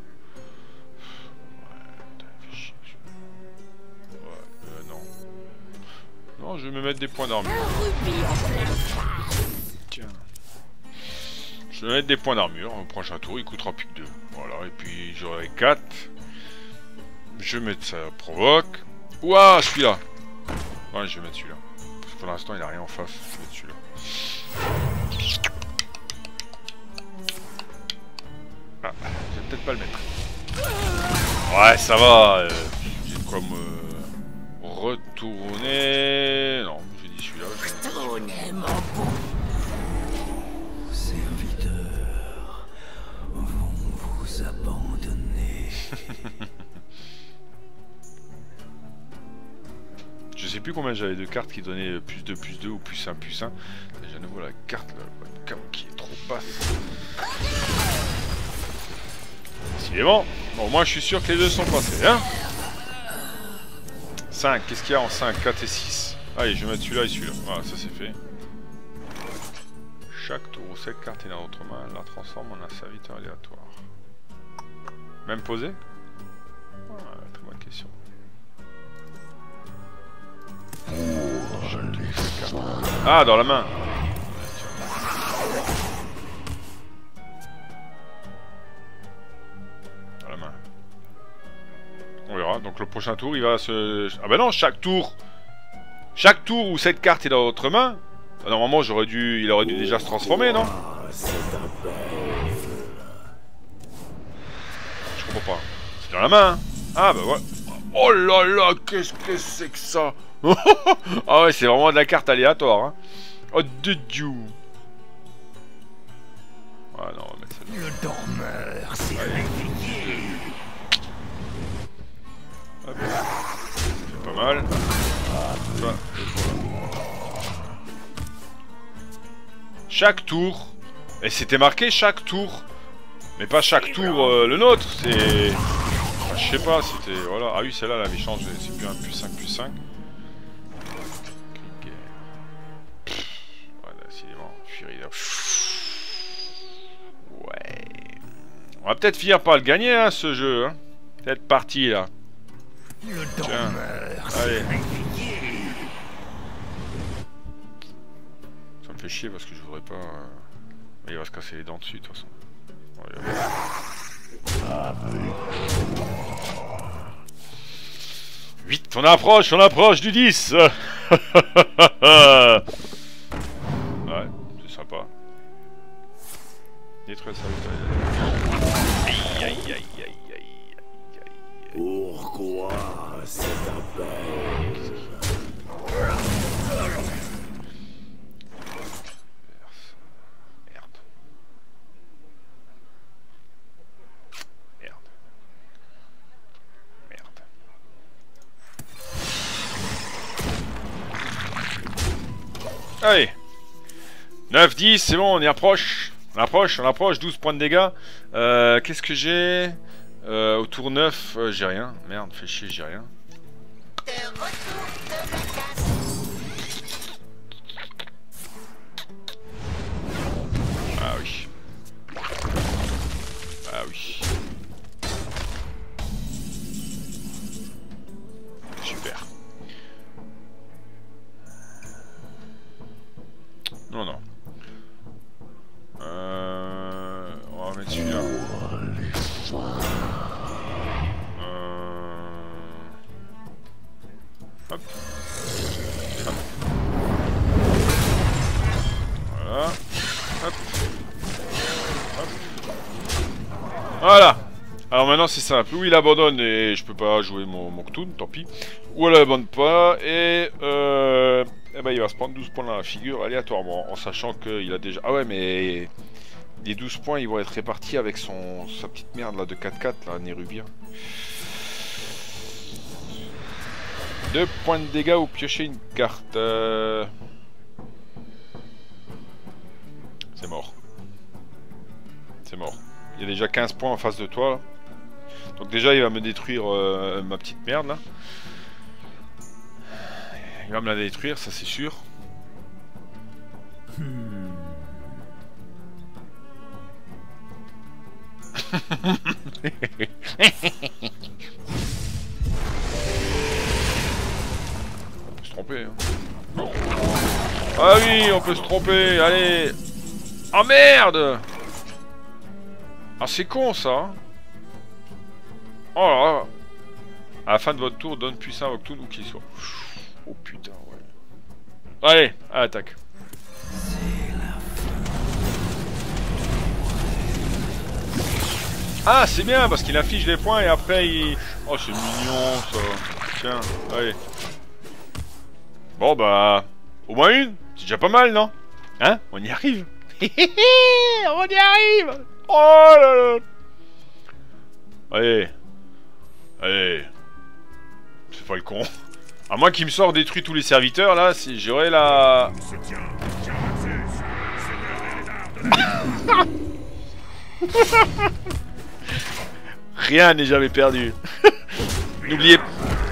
A: putain, fais chier, je- Ouais, euh, non. Non, je vais me mettre des points d'armure. Tiens. Je vais mettre des points d'armure. Au prochain tour, il coûtera plus que 2. Voilà, et puis j'aurai 4. Je vais mettre ça provoque. Ouah, celui-là. Ouais, je vais mettre celui-là. Parce que pour l'instant, il a rien en face. Je vais mettre celui-là. Ah, je vais peut-être pas le mettre. Ouais, ça va. euh, j'ai de quoi me retourner. Non, j'ai dit celui-là. je vais mettre
G: Tournez, mon bon.
F: Serviteurs vont vous abandonner.
A: Je sais plus combien j'avais de cartes qui donnaient plus 2, plus 2 ou plus 1, plus 1. J'ai à nouveau la carte là, qui est trop basse. Décidément. Bon, moi je suis sûr que les deux sont passés, hein 5, qu'est-ce qu'il y a en 5 4 et 6. Allez, je vais mettre celui-là et celui-là. Voilà, ça c'est fait. Chaque tour où cette carte est dans votre main, elle la transforme en un serviteur aléatoire. Même posé? Ah, Très bonne question. Ah, dans la main. On verra. Donc le prochain tour, il va se... Ah bah non, chaque tour... Chaque tour où cette carte est dans votre main... ah, Normalement, j'aurais dû... il aurait dû déjà se transformer, non? Je comprends pas. C'est dans la main. hein. Ah bah voilà. Oh là là, qu'est-ce que c'est que ça? Ah ouais, c'est vraiment de la carte aléatoire. Hein. Oh de Dieu. Ah non, on va mettre celle-là.
B: Le dormeur s'est
A: pas mal. Chaque tour. Et c'était marqué chaque tour. Mais pas chaque tour euh, le nôtre. C'est. Enfin, je sais pas, c'était. Voilà. Ah oui, celle-là, elle avait changé. C'est plus un plus 5 plus 5. Voilà, décidément. Fury là. Ouais. On va peut-être finir par le gagner, hein, ce jeu. Hein. Cette partie là. Tiens. Allez. Ça me fait chier parce que je voudrais pas. euh, Il va se casser les dents dessus de toute façon. Vite, on approche, on approche du 10 Ouais, c'est sympa. Détruire ça.
F: Pourquoi cet appel?
A: Allez 9, 10, c'est bon, on y approche. On approche, on approche, 12 points de dégâts. Euh, Qu'est-ce que j'ai? Euh, Au tour 9, euh, j'ai rien. Merde, fais chier, j'ai rien. C'est simple. Ou il abandonne et je peux pas jouer mon, mon tant pis. Ou elle abandonne pas et euh, eh ben, il va se prendre 12 points dans la figure aléatoirement en sachant qu'il a déjà... Ah ouais mais les 12 points ils vont être répartis avec son sa petite merde là de 4-4 là, Nérubien. 2 points de dégâts ou piocher une carte. euh, C'est mort. C'est mort. Il y a déjà 15 points en face de toi. là. Donc déjà, il va me détruire euh, ma petite merde là. Il va me la détruire, ça c'est sûr. On peut se tromper. Hein. Ah oui, on peut se tromper. Allez. Oh merde Ah c'est con ça. Oh là là. À la fin de votre tour, donne puissant à tour où qu'il soit. Oh putain, ouais. Allez, à l'attaque. Ah, c'est bien parce qu'il affiche les points et après il. Oh, c'est mignon ça. Tiens, allez. Bon bah. Au moins une C'est déjà pas mal, non? Hein? On y arrive On y arrive Oh là là Allez. Allez. C'est pas le con. À moins qu'il me sorte détruit tous les serviteurs, là, si j'aurais la... Rien n'est jamais perdu. N'oubliez...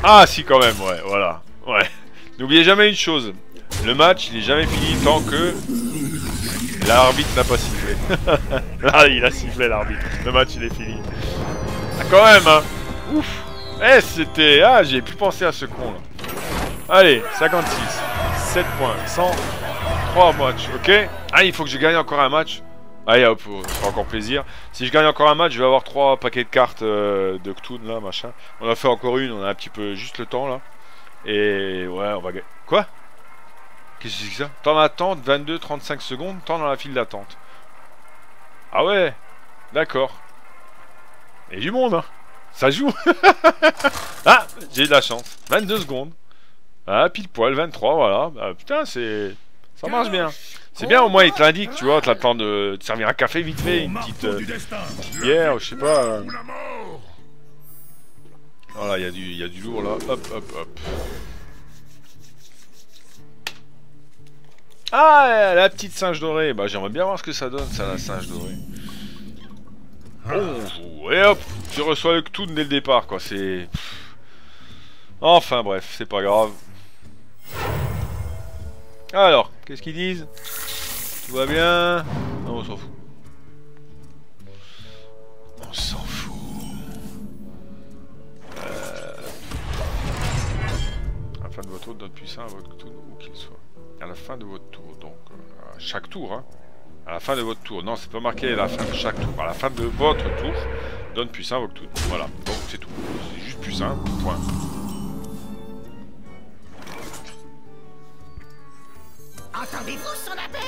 A: Ah, si, quand même, ouais, voilà. Ouais. N'oubliez jamais une chose. Le match, il jamais fini tant que... L'arbitre n'a pas sifflé. Là, il a sifflé, l'arbitre. Le match, il est fini. Ah, quand même, hein. Ouf. Eh, c'était... Ah, j'ai plus pensé à ce con, là. Allez, 56. 7 points. 100. 3 matchs, ok? Ah, il faut que je gagne encore un match. Allez hop, ça fera encore plaisir. Si je gagne encore un match, je vais avoir 3 paquets de cartes euh, de Cthulhu là, machin. On a fait encore une, on a un petit peu juste le temps là. Et ouais, on va gagner. Quoi? Qu'est-ce que c'est que ça? Temps d'attente, 22-35 secondes, temps dans la file d'attente. Ah ouais? D'accord. Et du monde, hein Ça joue Ah J'ai de la chance. 22 secondes. Ah, pile poil, 23, voilà. Bah, putain, c'est... Ça marche bien. C'est bien, au moins, il te l'indique, tu vois, t'as le de te servir un café vite fait, une petite... euh, bière, je sais pas, euh. Voilà, il y, du- y a du lourd là. Hop, hop, hop. Ah, la petite singe dorée. Bah, j'aimerais bien voir ce que ça donne, ça, la singe dorée. Et hop, tu reçois le tout dès le départ, quoi. C'est. Enfin, bref, c'est pas grave. Alors, qu'est-ce qu'ils disent? Tout va bien? Non, on s'en fout. On s'en fout. Euh, À la fin de votre tour, donne puissant à votre tour, où qu'il soit. À la fin de votre tour, donc euh, à chaque tour, hein. À la fin de votre tour. Non, c'est pas marqué à la fin de chaque tour. À la fin de votre tour, donne puissant à votre tour. Voilà, donc c'est tout. C'est juste puissant, point.
G: Entendez-vous son appel?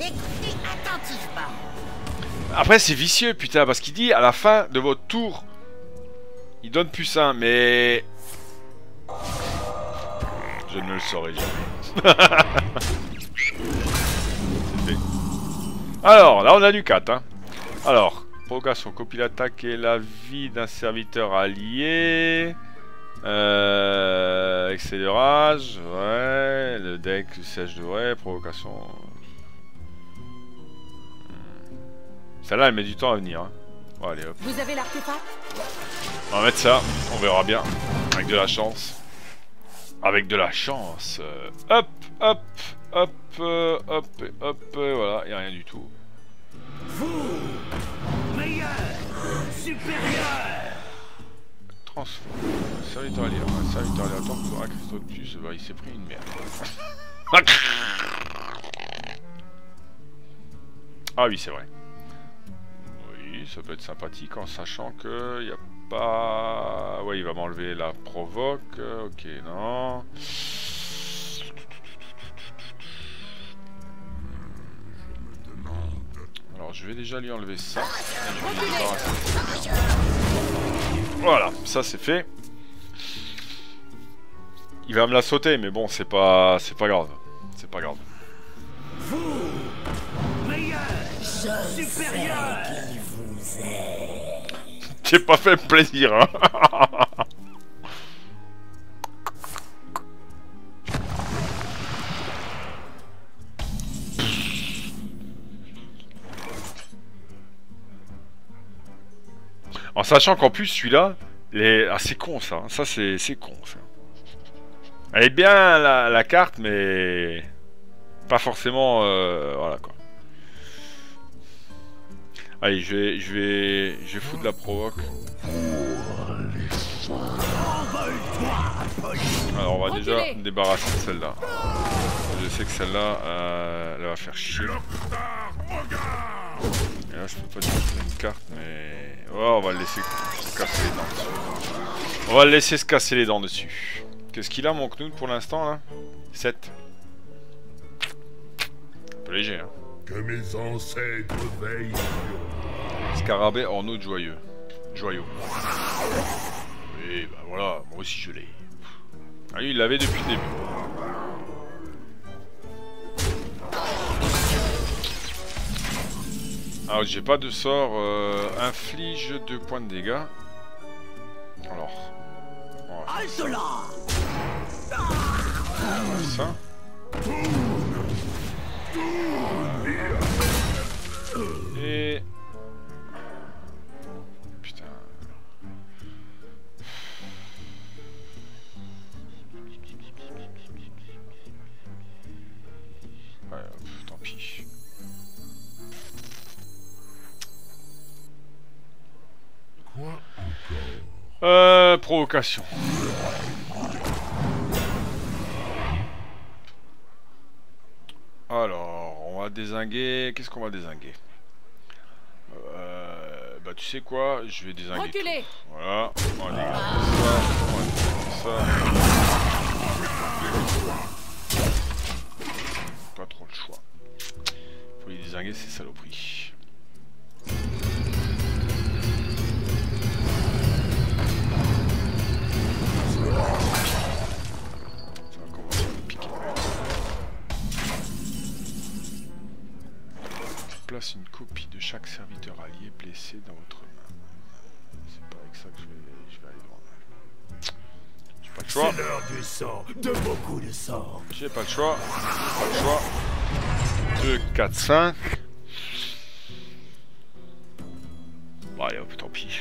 G: Écoutez attentivement.
A: Après, c'est vicieux, putain, parce qu'il dit à la fin de votre tour, il donne plus un, mais. Je ne le saurai jamais. Alors, là, on a du 4. Hein. Alors, provocation, copie l'attaque et la vie d'un serviteur allié. Euh. Excès de rage, ouais. Le deck, le siège de ouais. Provocation. Celle-là, elle met du temps à venir. Hein. Bon, allez, hop.
E: Vous avez l'artefact?
A: On va mettre ça, on verra bien. Avec de la chance. Avec de la chance. euh, hop, hop, hop, euh, hop, et hop, euh, voilà, il a rien du tout.
B: Meilleur Supérieur
A: Transforme. Serviteur allié. Un serviteur pour un cristaux de plus. Bah, il s'est pris une merde. ah oui, c'est vrai. Oui, ça peut être sympathique en sachant que il y a pas. Ouais, il va m'enlever la provoque. euh, Ok, non. Alors, je vais déjà lui enlever ça. Voilà, ça c'est fait. Il va me la sauter, mais bon, c'est pas, c'est pas grave. C'est pas grave.
B: Meilleur Supérieur
A: J'ai pas fait plaisir, hein. En sachant qu'en plus celui-là, les... ah, c'est con ça, ça c'est con ça. Elle est bien la, la carte, mais pas forcément, euh, voilà quoi. Allez, je vais, je vais, je vais foutre la provoque. Alors on va déjà débarrasser de celle-là. Je sais que celle-là, euh, elle va faire chier. Et là je peux pas utiliser une carte, mais ouais, on va le laisser se casser les dents dessus. On va le laisser se casser les dents dessus. Qu'est-ce qu'il a mon Knud pour l'instant là? 7. Un peu léger hein.
C: Que mes ancêtres veillent
A: Scarabée en eau de joyeux. Joyau. Oui, bah voilà, moi aussi je l'ai. Ah lui, il l'avait depuis le début. Alors, j'ai pas de sort. euh, inflige 2 points de dégâts. Alors. On va faire
B: Halte là
A: ça. Et. Provocation. Alors, on va désinguer. Qu'est-ce qu'on va désinguer? Euh, Bah, tu sais quoi? Je vais désinguer. tout.
E: Reculez
A: Voilà, on va dégager ça, on va ça. Pas trop le choix. Faut les désinguer ces saloperies. Serviteur allié blessé dans votre main. C'est pas ça que je vais, je vais aller vendre. J'ai pas le choix.
C: C'est l'heure du sang, de beaucoup de sang.
A: J'ai pas le choix. J'ai pas le choix. 2, 4, 5. Bon, allez hop, tant pis.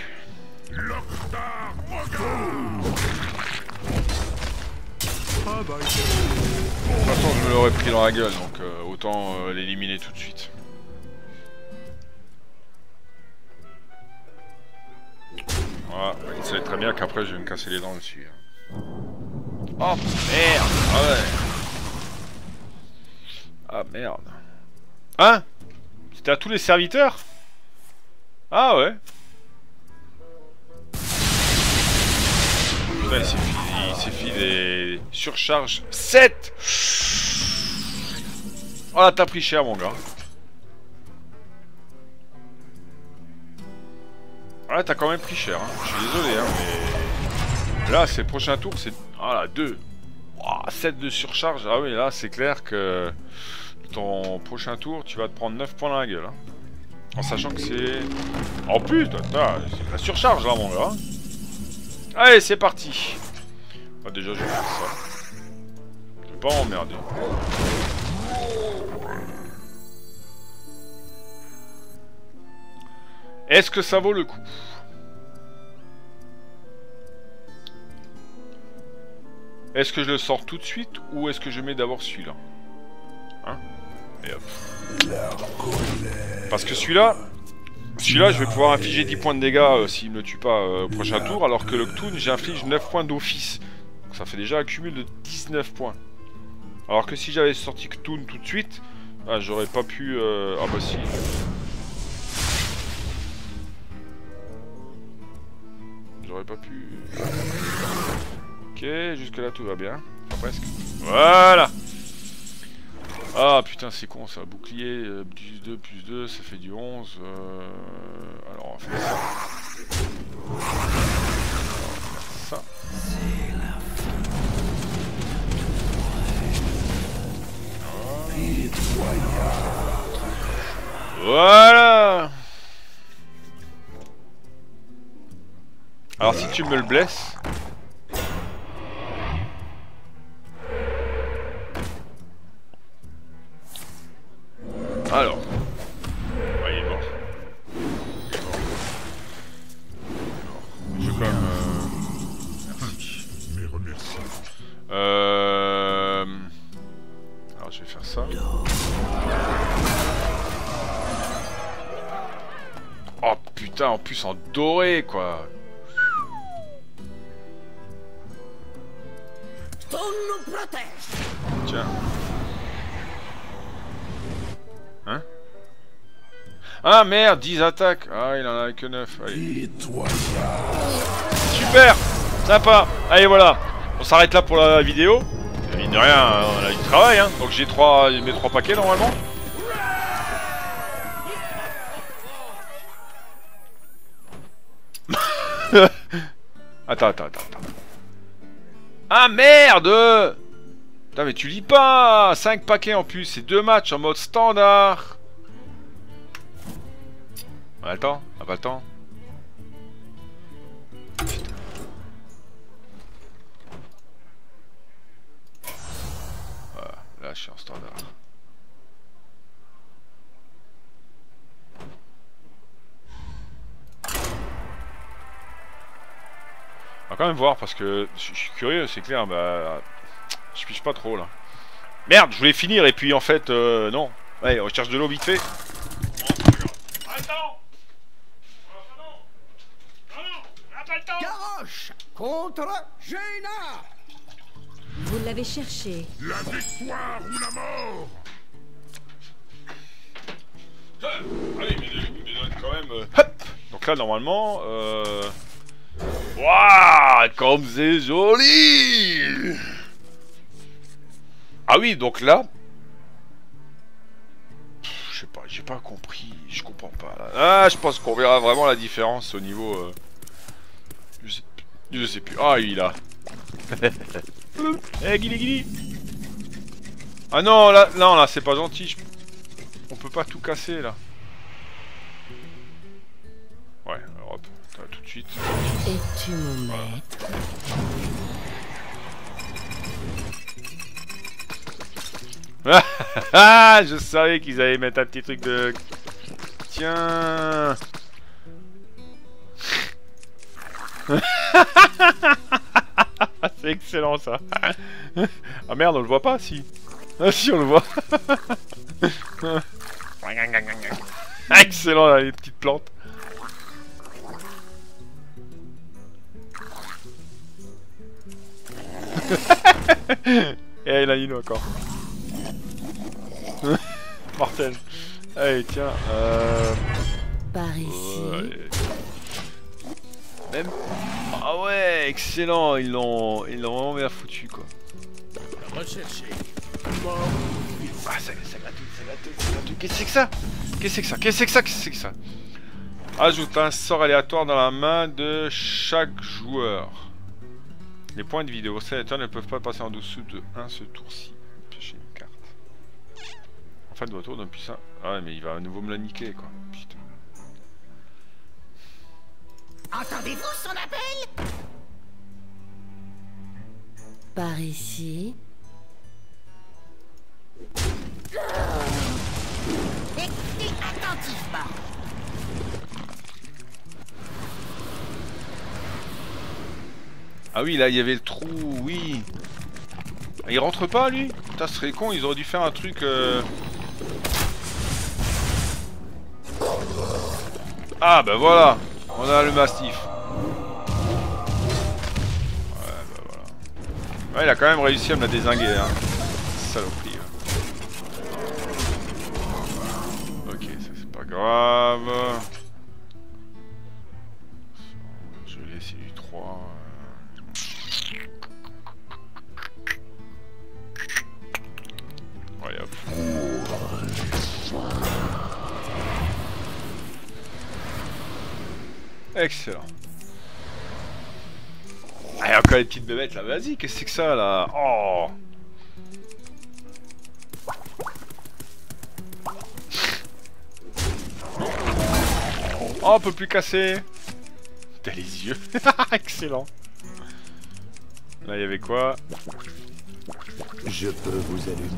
C: Ah bah,
A: De toute façon, je me l'aurais pris dans la gueule, donc euh, autant euh, l'éliminer tout de suite. Voilà, il savait très bien qu'après je vais me casser les dents dessus. hein. Oh merde Ah ouais Ah merde Hein? C'était à tous les serviteurs? Ah ouais Putain, il s'est fait, fait des surcharges 7 Oh là, t'as pris cher, mon gars. Ah t'as quand même pris cher. hein. Je suis désolé, hein, mais... Là, c'est le prochain tour, c'est... Ah là, 2. 7 de surcharge. Ah oui, là, c'est clair que... Ton prochain tour, tu vas te prendre 9 points dans la gueule. hein. En sachant que c'est... En t'as- c'est la surcharge, là, mon gars. Allez, c'est parti. Ah, déjà, je vais faire ça. Je vais pas m'emmerder. Est-ce que ça vaut le coup? Est-ce que je le sors tout de suite ou est-ce que je mets d'abord celui-là? Hein? Et hop. Parce que celui-là, celui-là, je vais pouvoir infliger 10 points de dégâts euh, s'il me le tue pas euh, au prochain tour, alors que le Ktoon, j'inflige 9 points d'office. Donc ça fait déjà un cumul de 19 points. Alors que si j'avais sorti Ktoon tout de suite, ah, j'aurais pas pu... euh, Ah bah si. Pas pu... Ok, jusque là tout va bien. Presque. Voilà Ah putain c'est con ça, bouclier, euh, plus 2, plus 2, ça fait du 11. euh, Alors on va. On va faire ça. Voilà Alors si tu me le blesses... Alors... Ouais, il est mort. Il est mort. Il est mort. Je quand même... euh, Merci.
C: mes remerciements.
A: Euh... Alors je vais faire ça. Oh putain, en plus en doré quoi. Tiens. Hein? Ah merde, 10 attaques. Ah, il en a que 9. Allez. Super Sympa Allez, voilà. On s'arrête là pour la vidéo. Mine de rien, on a du travail, hein. Donc j'ai trois, mes trois paquets normalement. attends, attends, attends. Ah merde Putain mais tu lis pas 5 paquets en plus, c'est deux matchs en mode standard On a le temps? On a pas le temps? Voilà, là je suis en standard. On va quand même voir parce que je suis curieux, c'est clair, bah je piche pas trop là. Merde, je voulais finir et puis en fait euh, non. Ouais, on cherche de l'eau vite fait. Attends
B: Garrosh contre Jaina.
E: Vous l'avez cherché.
C: La victoire ou la mort
A: oui, mais il me donne quand même. euh, hop Donc là, normalement. Euh... Waouh Comme c'est joli Ah oui, donc là. Je sais pas, j'ai pas compris. Je comprends pas. là. Ah, je pense qu'on verra vraiment la différence au niveau. euh, Je, sais... je sais plus. Ah, il a. Eh, Guili Guili Ah non, là, non, là, c'est pas gentil. je- On peut pas tout casser là. De suite.
E: Es-tu mon maître?
A: Ah, je savais qu'ils allaient mettre un petit truc de... Tiens. C'est excellent ça. Ah merde, on le voit pas, si. Ah si, on le voit. Excellent, là, les petites plantes Et il a une encore Mortel. Allez, tiens. Euh...
E: Par ici.
A: ouais. Même. Ah ouais, excellent. Ils l'ont, ils l'ont vraiment bien foutu quoi.
C: Recherché.
A: Ah, ça, ça gratouille, ça gratouille, ça gratouille. Qu'est-ce que c'est que ça? Qu'est-ce que c'est que ça? Qu'est-ce que c'est que ça? Qu'est-ce que c'est que ça? Ajoute un sort aléatoire dans la main de chaque joueur. Les points de vidéo sélecteurs ne peuvent pas passer en dessous de 1 ce tour-ci. Piocher une carte. En fin de retour d'un puissant. Ah ouais, mais il va à nouveau me la niquer quoi. Putain.
G: Entendez-vous son appel?
E: Par ici.
G: Écoutez attentivement.
A: Ah oui, là il y avait le trou, oui. Ah, Il rentre pas lui? Putain, ce serait con, ils auraient dû faire un truc. euh, Ah bah voilà, on a le mastif. Ouais, bah voilà. Ouais, il a quand même réussi à me la désinguer, hein. Saloperie. Ok, ça c'est pas grave. Excellent. Allez, encore les petites bébêtes là, vas-y, qu'est-ce que c'est que ça là? Oh! Oh, on peut plus casser. T'as les yeux. Excellent. Là, il y avait quoi?
F: Je peux vous allumer.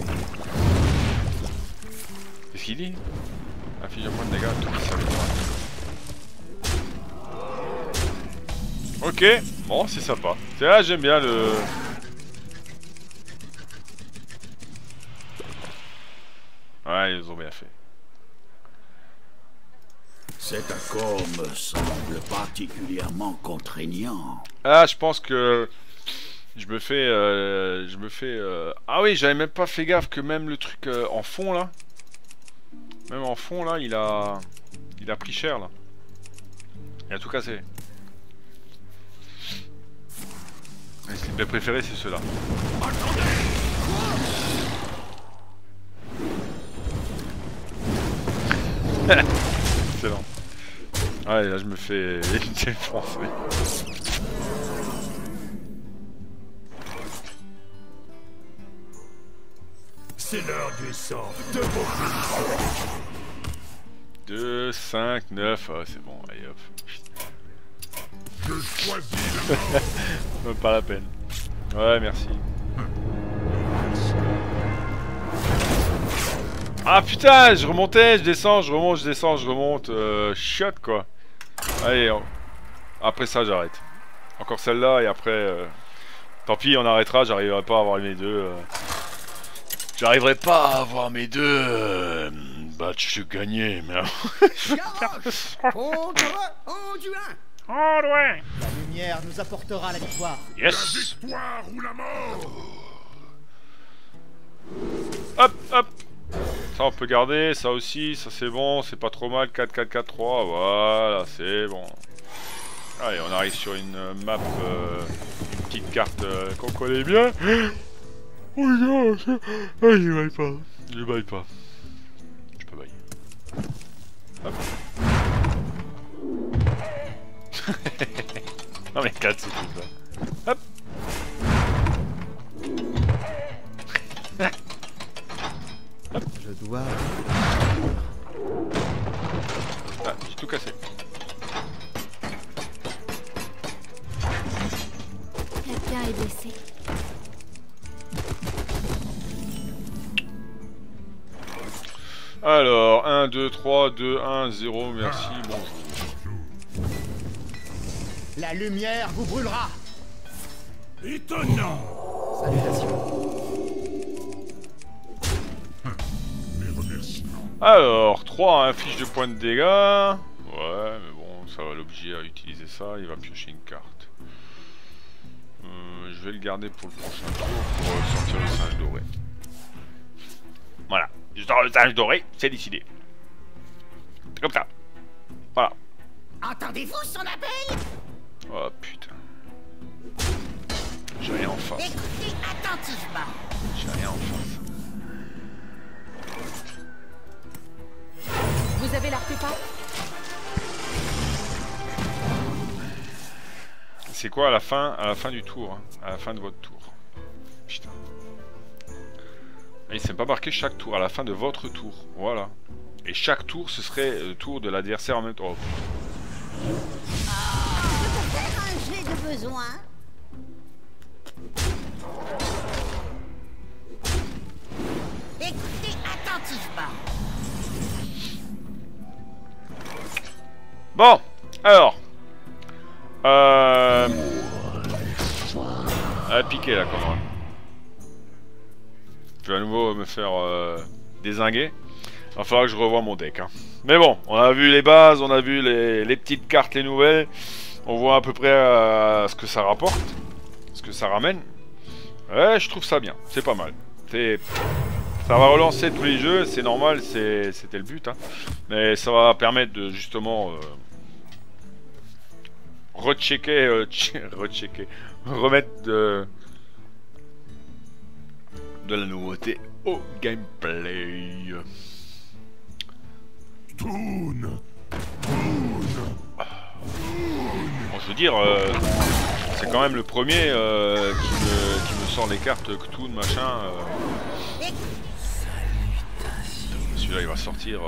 A: Qu'est-ce qu'il dit? Un point de dégâts, tout qui Ok, bon, c'est sympa. C'est là, j'aime bien le... Ouais, ils ont bien fait.
F: Cet accord me semble particulièrement contraignant.
A: Ah, je pense que je me fais, euh, je me fais. euh, Ah oui, j'avais même pas fait gaffe que même le truc euh, en fond là, même en fond là, il a, il a pris cher là. Il a tout cassé. Mes slips préférés, c'est ceux-là. Excellent. Ouais, là je me fais défoncer.
C: C'est l'heure du sang de vos puissants.
A: 2, 5, 9, ah, c'est bon, allez hop.
C: Je choisis
A: pas la peine. Ouais, merci. Ah putain, je remontais, je descends, je remonte, je descends, je remonte. Euh, chiotte quoi. Allez, on- après ça j'arrête. Encore celle-là et après... euh, Tant pis, on arrêtera, j'arriverai pas à avoir mes deux... euh, J'arriverai pas à avoir mes deux... euh, Matchs gagnés, mais... Oh ouais
B: La lumière nous apportera la victoire.
A: Yes
C: victoire ou la mort.
A: Hop, hop Ça on peut garder, ça aussi, ça c'est bon, c'est pas trop mal, 4, 4, 4, 3, voilà, c'est bon. Allez, on arrive sur une euh, map, euh, une petite carte euh, qu'on connaît bien. Oh non, c'est- ah, je baille pas, je baille pas. Je peux bailler. Hop. non mais 4 c'est tout là. Hop Hop
B: Je dois...
A: Ah, j'ai tout cassé. Quelqu'un est blessé. Alors, 1, 2, 3, 2, 1, 0, merci, bonjour.
B: La lumière vous brûlera.
C: Étonnant
B: Salutations.
C: Mes remerciements.
A: Alors, 3, un fiche de points de dégâts. Ouais, mais bon, ça va l'objet à utiliser ça, il va piocher une carte. Euh, je vais le garder pour le prochain tour pour euh, sortir le singe doré. Voilà, je sors le singe doré, c'est décidé. C'est comme ça. Voilà.
G: Entendez-vous son appel?
A: Oh putain. J'ai rien en face.
G: Écoutez attentivement.
A: J'ai rien en face.
E: Vous avez l'artefact
A: C'est quoi à la fin, à la fin du tour, hein, à la fin de votre tour. Putain. Il s'est pas marqué chaque tour, à la fin de votre tour. Voilà. Et chaque tour, ce serait le tour de l'adversaire en même temps. Oh,
G: Faire un de besoin Écoutez attentivement.
A: Bon, alors. Euh... A piqué là quand même. Je vais à nouveau me faire euh, dézinguer. Il va falloir que je revoie mon deck. hein. Mais bon, on a vu les bases, on a vu les petites cartes, les nouvelles. On voit à peu près euh, ce que ça rapporte, ce que ça ramène. Ouais, je trouve ça bien, c'est pas mal. Ça va relancer tous les jeux, c'est normal, c'était le but. hein. Mais ça va permettre de justement euh, rechecker, euh, rechecker, remettre de, de la nouveauté au gameplay.
C: Toon
A: je veux dire, euh, c'est quand même le premier euh, qui, me, sort les cartes Cthulhu, machin. Euh. Celui-là, il va sortir.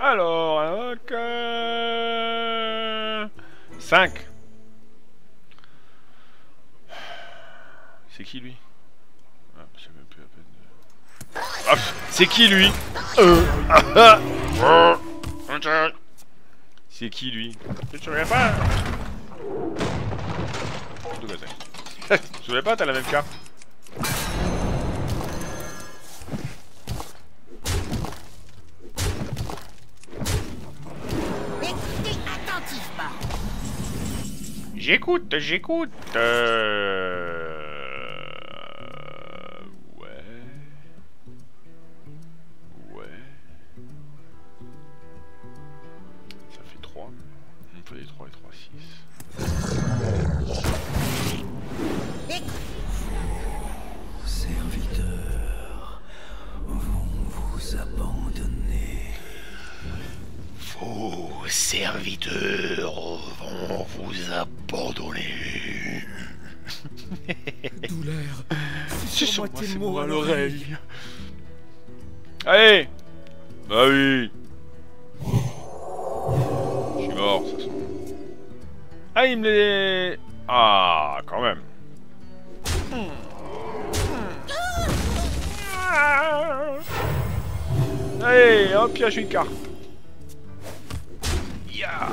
A: Alors, avec, 5 C'est qui lui? Ah, même plus la peine ah, C'est qui lui? C'est qui lui Je te souviens pas c'est Tu te souviens pas, t'as la même carte
G: Écoutez attentivement.
A: J'écoute, j'écoute. Euh...
F: serviteurs vont vous abandonner.
B: Douleur.
A: C'est
B: sur moi, tes mots à
A: Allez Bah oui Je suis mort, ça sent. Ah, il me les... Ah, quand même. Allez, hop, piège une carte. Ya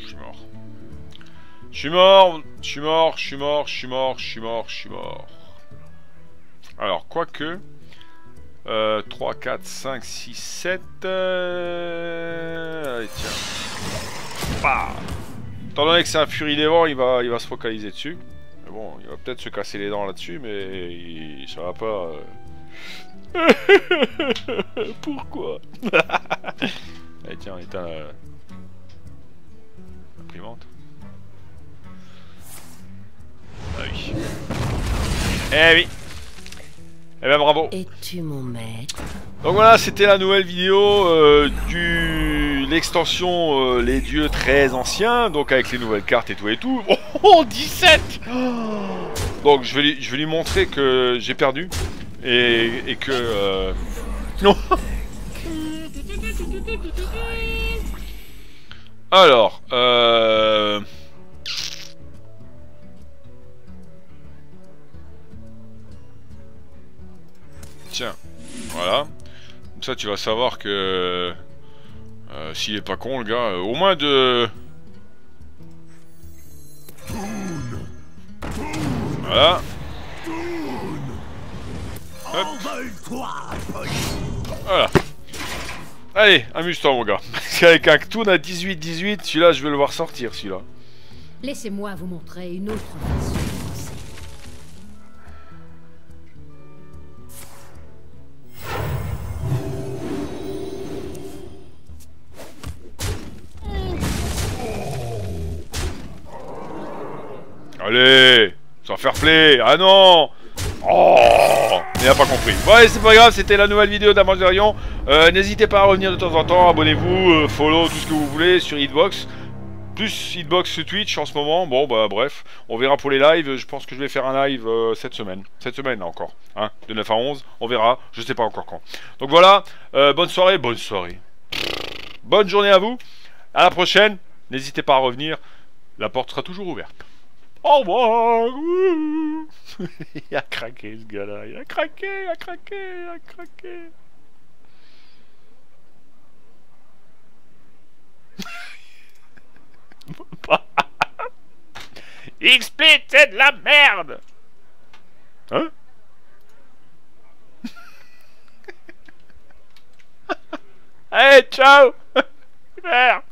A: Je suis mort. Je suis mort, je suis mort, je suis mort, je suis mort, je suis mort, je suis mort. Alors, quoique... Euh, 3, 4, 5, 6, 7... Euh... Allez, tiens. Bah Étant donné que c'est un Fury des vents, il va, il va se focaliser dessus. Bon, il va peut-être se casser les dents là-dessus, mais il, ça va pas... euh. Pourquoi? Allez, tiens, éteins la... l'imprimante. Ah oui. Eh oui Eh ben bravo
E: Es-tu mon maître?
A: Donc voilà, c'était la nouvelle vidéo euh, du l'extension euh, Les Dieux très anciens, donc avec les nouvelles cartes et tout et tout. Oh, 17 Donc je vais, lui, je vais lui montrer que j'ai perdu et, et que... euh, Non Alors, euh... Tiens, voilà. Comme ça, tu vas savoir que... euh, S'il est pas con, le gars, euh, au moins de... Voilà. Voilà. Allez, amuse-toi mon gars. Parce qu'avec un Toon à 18-18, celui-là je vais le voir sortir celui-là.
E: Laissez-moi vous montrer une autre façon
A: Allez Sans faire play Ah non Oh Il a pas compris. Ouais, c'est pas grave, c'était la nouvelle vidéo d'Aventurion. Euh, N'hésitez pas à revenir de temps en temps, abonnez-vous, euh, follow, tout ce que vous voulez sur Hitbox. Plus Hitbox sur Twitch en ce moment. Bon, bah bref, on verra pour les lives. Je pense que je vais faire un live euh, cette semaine. Cette semaine encore. Hein, de 9 à 11. On verra. Je sais pas encore quand. Donc voilà. euh, bonne soirée. Bonne soirée. Bonne journée à vous. À la prochaine. N'hésitez pas à revenir. La porte sera toujours ouverte. Au revoir. Il a craqué ce gars-là. Il a craqué, il a craqué, il a craqué. X-Split, c'est de la merde Hein? Allez, ciao Super